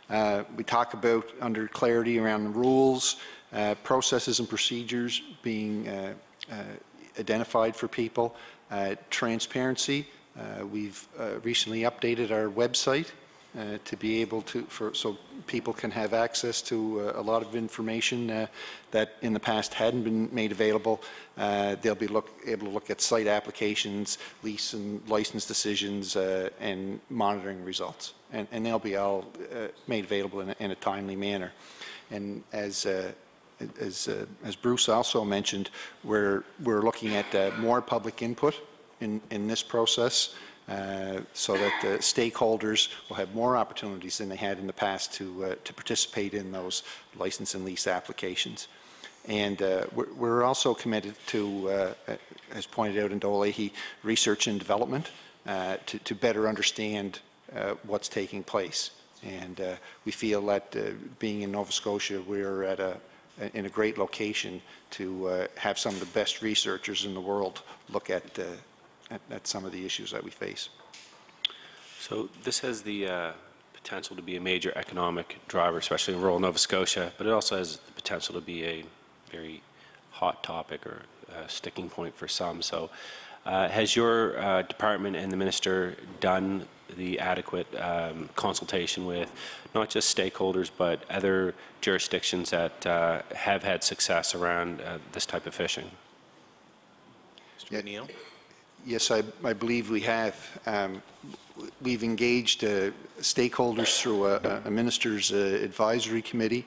Uh, We talk about under clarity around the rules, uh, processes and procedures being uh, uh, identified for people, uh, transparency. Uh, We've uh, recently updated our website uh, to be able to, for, so people can have access to uh, a lot of information uh, that in the past hadn't been made available. Uh, They'll be look, able to look at site applications, lease and license decisions, and monitoring results. And, and they'll be all made available in a, in a timely manner. And as, as, as Bruce also mentioned, we're, we're looking at more public input in, in this process uh, so that the stakeholders will have more opportunities than they had in the past to, uh, to participate in those license and lease applications. And uh, we're, we're also committed to, uh, as pointed out in Doelle Lahey, research and development uh, to, to better understand uh, what's taking place. And uh, we feel that uh, being in Nova Scotia, we're at a, in a great location to uh, have some of the best researchers in the world look at, uh, at, at some of the issues that we face. So this has the uh, potential to be a major economic driver, especially in rural Nova Scotia, but it also has the potential to be a very hot topic or a sticking point for some. So uh, has your uh, department and the minister done the adequate um, consultation with not just stakeholders, but other jurisdictions that uh, have had success around uh, this type of fishing? Mr. MacNeil? Yes, I, I believe we have. Um, We've engaged uh, stakeholders through a, a minister's uh, advisory committee.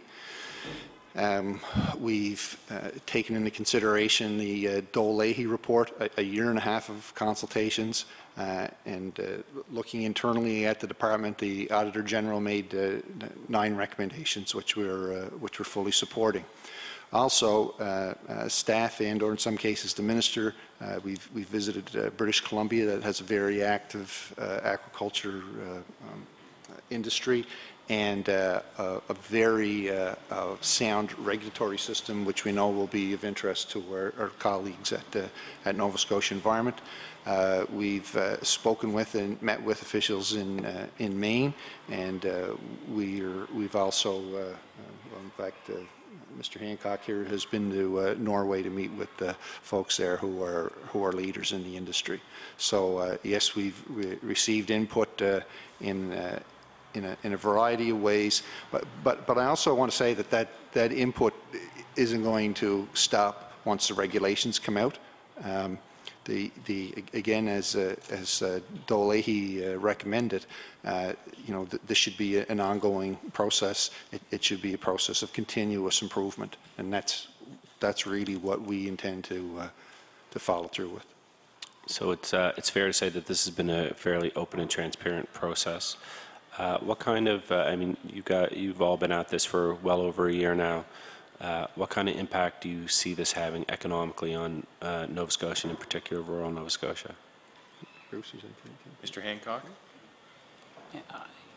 Um, We've uh, taken into consideration the uh, Doelle Lahey report, a, a year and a half of consultations, uh, and uh, looking internally at the department, the Auditor General made uh, nine recommendations, which we're, uh, which we're fully supporting. Also, uh, uh, staff and, or in some cases, the minister, uh, we've, we've visited British Columbia that has a very active aquaculture um, industry and uh, a, a very uh, sound regulatory system, which we know will be of interest to our, our colleagues at, at Nova Scotia Environment. We've spoken with and met with officials in, in Maine, and we are, we've also, well, in fact, Mr. Hancock here has been to uh, Norway to meet with the folks there who are, who are leaders in the industry. So uh, yes, we've re- received input uh, in, uh, in a, in a variety of ways, but, but, but I also want to say that that, that input isn't going to stop once the regulations come out. Um, The, the, again, as, uh, as uh, uh, recommended, uh, you know, th- this should be an ongoing process. It, it should be a process of continuous improvement, and that's, that's really what we intend to, uh, to follow through with. So it's, uh, it's fair to say that this has been a fairly open and transparent process. What kind of, I mean, you've got, you've all been at this for well over a year now. Uh, What kind of impact do you see this having economically on uh, Nova Scotia, and in particular rural Nova Scotia? Bruce, you think? Mr. Hancock?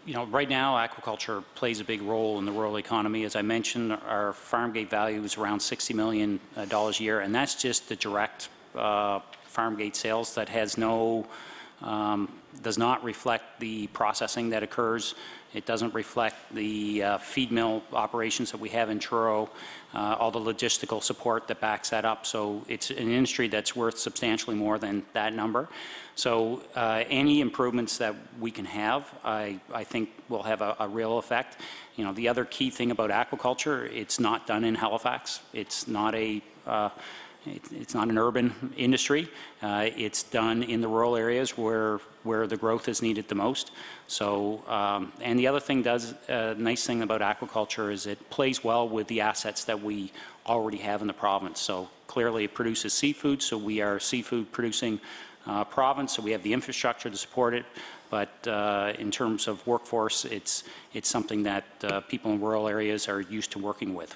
You know, right now, aquaculture plays a big role in the rural economy. As I mentioned, our farm gate value is around $60 million uh, a year, and that's just the direct uh, farm gate sales that has no, um, does not reflect the processing that occurs. It doesn't reflect the uh, feed mill operations that we have in Truro, uh, all the logistical support that backs that up. So it's an industry that's worth substantially more than that number. So uh, any improvements that we can have, I, I think will have a, a real effect. You know, the other key thing about aquaculture, it's not done in Halifax. It's not a, uh, it- it's not an urban industry. Uh, It's done in the rural areas where, where the growth is needed the most. So, um, and the other thing does, uh, nice thing about aquaculture is it plays well with the assets that we already have in the province. So clearly it produces seafood, so we are seafood producing uh, province, so we have the infrastructure to support it. But uh, in terms of workforce, it's, it's something that uh, people in rural areas are used to working with.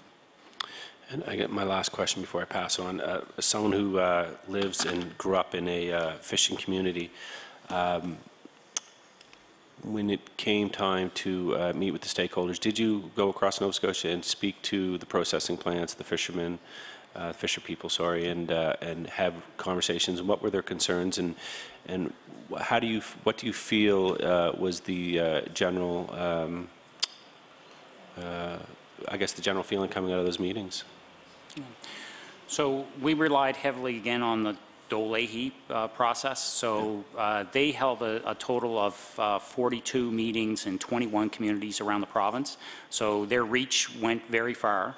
And I get my last question before I pass on. Uh, as someone who uh, lives and grew up in a uh, fishing community, um, when it came time to uh, meet with the stakeholders, did you go across Nova Scotia and speak to the processing plants, the fishermen, uh, fisher people, sorry, and uh, and have conversations? And what were their concerns? And and how do you what do you feel was the general um, I guess the general feeling coming out of those meetings? So we relied heavily again on the Doelle Lahey uh, process. So uh, they held a, a total of uh, 42 meetings in 21 communities around the province. So their reach went very far.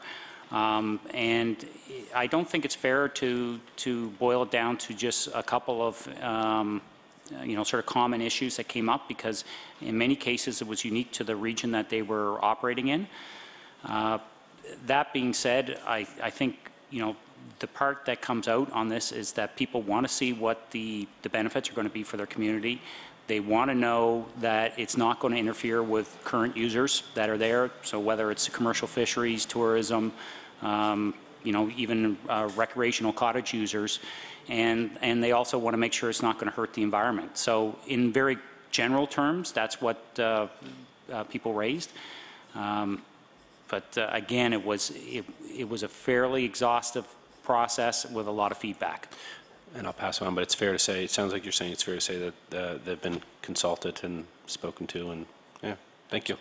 Um, and I don't think it's fair to, to boil it down to just a couple of, um, you know, sort of common issues that came up because in many cases it was unique to the region that they were operating in. That being said, I, I think, you know, the part that comes out on this is that people want to see what the, the benefits are going to be for their community. They want to know that it's not going to interfere with current users that are there. So whether it's commercial fisheries, tourism, um, you know, even uh, recreational cottage users. And, and they also want to make sure it's not going to hurt the environment. So in very general terms, that's what uh, uh, people raised. Um, but uh, again, it was, it, it was a fairly exhaustive process with a lot of feedback. And I'll pass on, but it's fair to say, it sounds like you're saying it's fair to say that uh, they've been consulted and spoken to, and, yeah, thank you.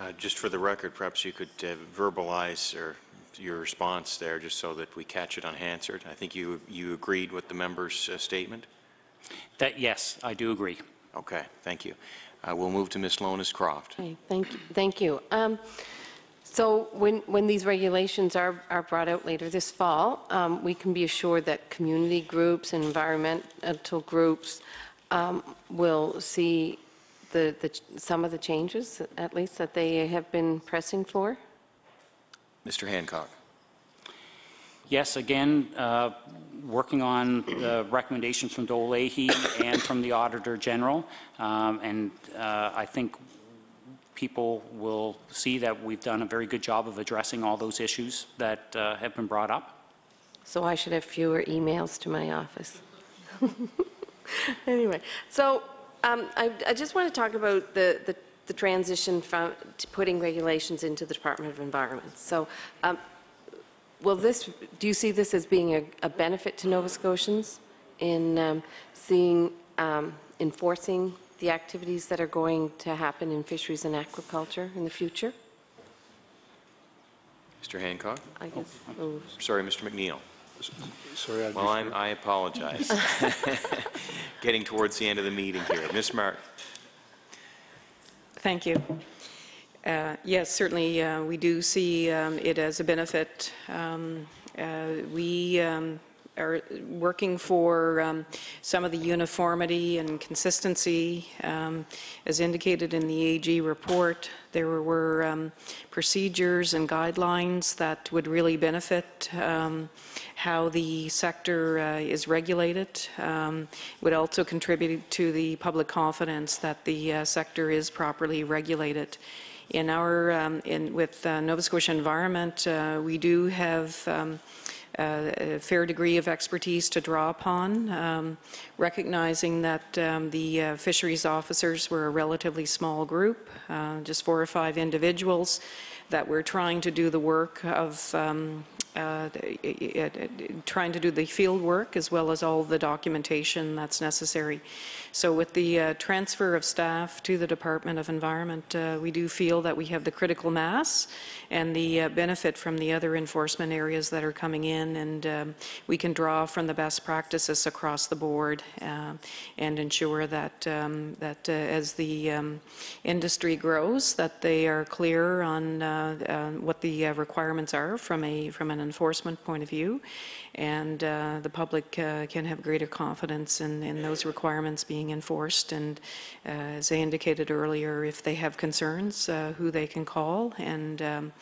Uh, Just for the record, perhaps you could uh, verbalize or your response there, just so that we catch it on Hansard. I think you, you agreed with the member's uh, statement? That, yes, I do agree. Okay, thank you. We'll move to Ms. Lohnes-Croft. Okay, thank, you. thank you. Um, So when, when these regulations are, are brought out later this fall, um, we can be assured that community groups and environmental groups um, will see the, the, some of the changes, at least, that they have been pressing for? Mr. Hancock. Yes, again, uh, working on the recommendations from Doelle Lahey and from the Auditor General, um, and uh, I think people will see that we've done a very good job of addressing all those issues that uh, have been brought up. So I should have fewer emails to my office. Anyway, so um, I I just want to talk about the the the transition from putting regulations into the Department of Environment. So um, will this, do you see this as being a a benefit to Nova Scotians in um, seeing, um, enforcing the activities that are going to happen in fisheries and aquaculture in the future? Mr. Hancock? I guess. Oh, Sorry, Mr. MacNeil. Sorry, I'd Well, I'm, I apologize. Getting towards the end of the meeting here. Ms. Martin? Thank you. Uh, Yes, certainly, uh, we do see um, it as a benefit. Um, uh, We um, are working for um, some of the uniformity and consistency. um, As indicated in the AG report, there were um, procedures and guidelines that would really benefit how the sector uh, is regulated. Um, Would also contribute to the public confidence that the uh, sector is properly regulated. In our, um, in, with uh, Nova Scotia Environment, uh, we do have um, uh, a fair degree of expertise to draw upon, um, recognizing that um, the uh, fisheries officers were a relatively small group, uh, just four or five individuals, that were trying to do the work of um, uh, trying to do the field work as well as all the documentation that's necessary. So with the uh, transfer of staff to the Department of Environment, uh, we do feel that we have the critical mass and the uh, benefit from the other enforcement areas that are coming in, and um, we can draw from the best practices across the board uh, and ensure that, um, that uh, as the um, industry grows, that they are clear on uh, what the requirements are from a, from an enforcement point of view, and uh, the public uh, can have greater confidence in, in those requirements being enforced. And uh, as I indicated earlier, if they have concerns, uh, who they can call, and um,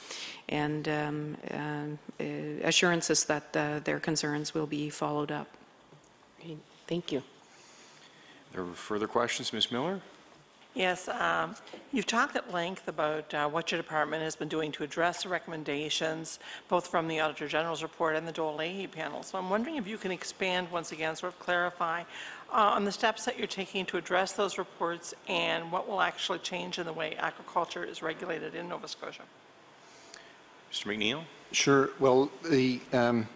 and um, uh, assurances that uh, their concerns will be followed up. Okay, Thank you. There were further questions, Ms. Miller? Yes, um, you've talked at length about uh, what your department has been doing to address the recommendations, both from the Auditor General's report and the Doelle Lahey panel. So I'm wondering if you can expand once again, sort of clarify uh, on the steps that you're taking to address those reports and what will actually change in the way aquaculture is regulated in Nova Scotia. Mr. MacNeil? Sure. Well, the, um,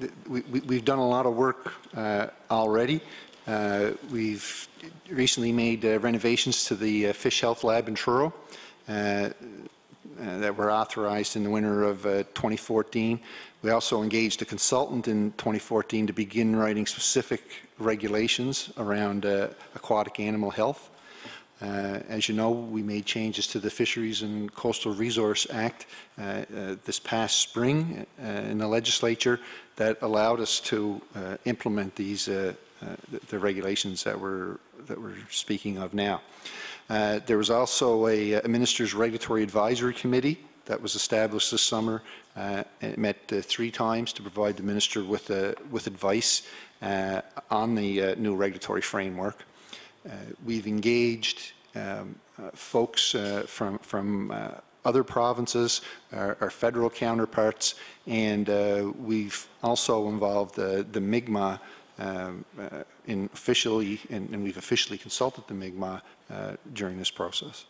the- we, we- we've done a lot of work uh, already. Uh, We've recently made uh, renovations to the uh, Fish Health Lab in Truro uh, that were authorized in the winter of uh, 2014. We also engaged a consultant in 2014 to begin writing specific regulations around uh, aquatic animal health. As you know, we made changes to the Fisheries and Coastal Resource Act this past spring in the legislature that allowed us to implement these, the- the regulations that we're, that we're speaking of now. Uh, There was also a a Minister's Regulatory Advisory Committee that was established this summer. uh, and It met uh, three times to provide the minister with, uh, with advice uh, on the uh, new regulatory framework. Uh, We've engaged um, uh, folks uh, from, from uh, other provinces, our our federal counterparts, and uh, we've also involved the Mi'kmaq um, uh, in officially, and and we've officially consulted the Mi'kmaq uh, during this process.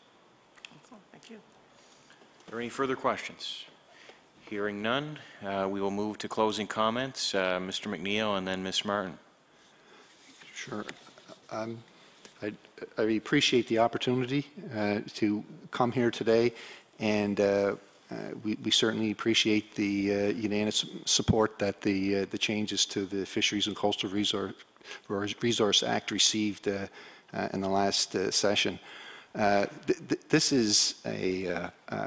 Thank you. Are there any further questions? Hearing none, uh, we will move to closing comments. Uh, Mr. MacNeil and then Ms. Martin. Sure. Um, I I appreciate the opportunity uh, to come here today, and uh, uh, we we certainly appreciate the uh, unanimous support that the uh, the changes to the Fisheries and Coastal Resource Resource Act received uh, uh, in the last uh, session. Uh, th- th- This is a uh, uh,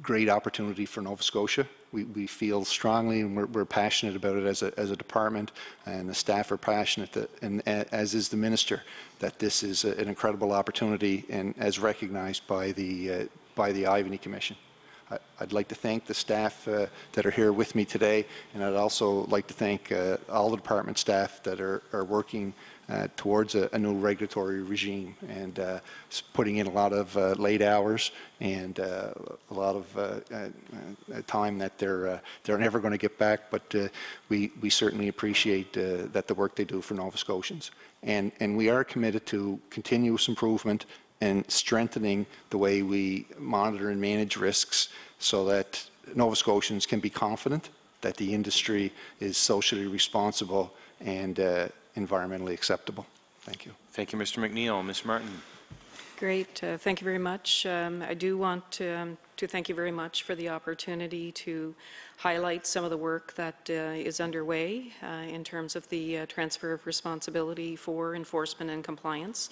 great opportunity for Nova Scotia. We, we feel strongly and we're, we're passionate about it as a, as a department, and the staff are passionate, that, and as is the minister, that this is a- an incredible opportunity and as recognized by the, uh, by the Ivany Commission. I- I'd like to thank the staff uh, that are here with me today, and I'd also like to thank uh, all the department staff that are, are working uh, towards a, a new regulatory regime and uh, putting in a lot of uh, late hours and uh, a lot of time that they're they're never going to get back. But we we certainly appreciate that the work they do for Nova Scotians, and and we are committed to continuous improvement and strengthening the way we monitor and manage risks so that Nova Scotians can be confident that the industry is socially responsible and uh, environmentally acceptable. Thank you. Thank you, Mr. MacNeil. Ms. Martin? Great, uh, thank you very much. Um, I do want to, um, to thank you very much for the opportunity to highlight some of the work that uh, is underway uh, in terms of the uh, transfer of responsibility for enforcement and compliance,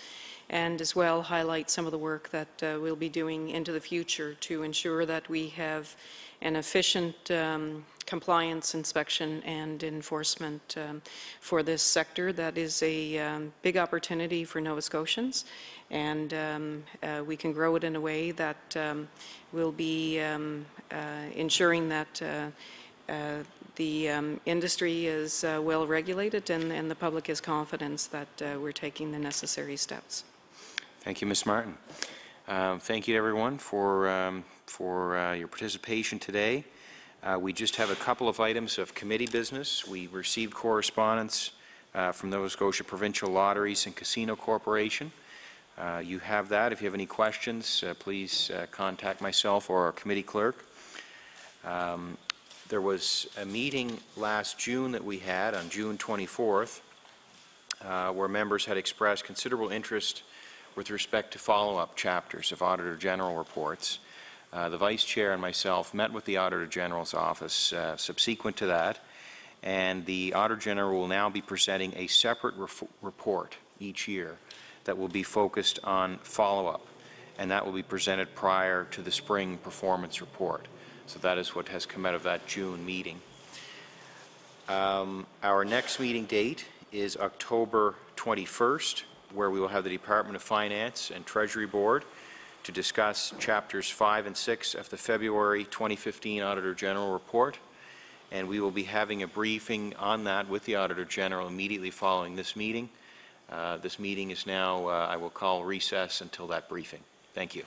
and as well highlight some of the work that uh, we'll be doing into the future to ensure that we have an efficient um, compliance, inspection, and enforcement um, for this sector. That is a um, big opportunity for Nova Scotians, and um, uh, we can grow it in a way that um, will be um, uh, ensuring that uh, uh, the um, industry is uh, well regulated and, and the public has confidence that we're taking the necessary steps. Thank you, Ms. Martin. Um, Thank you to everyone for, um, for your participation today. We just have a couple of items of committee business. We received correspondence from Nova Scotia Provincial Lotteries and Casino Corporation. Uh, You have that. If you have any questions, uh, please uh, contact myself or our committee clerk. Um, There was a meeting last June that we had, on June 24th, uh, where members had expressed considerable interest with respect to follow-up chapters of Auditor General reports. Uh, The Vice Chair and myself met with the Auditor General's office uh, subsequent to that, and the Auditor General will now be presenting a separate report each year that will be focused on follow-up, and that will be presented prior to the spring performance report. So that is what has come out of that June meeting. Um, Our next meeting date is October 21st, where we will have the Department of Finance and Treasury Board to discuss Chapters 5 and 6 of the February 2015 Auditor General Report, and we will be having a briefing on that with the Auditor General immediately following this meeting. Uh, This meeting is now, uh, I will call recess until that briefing. Thank you.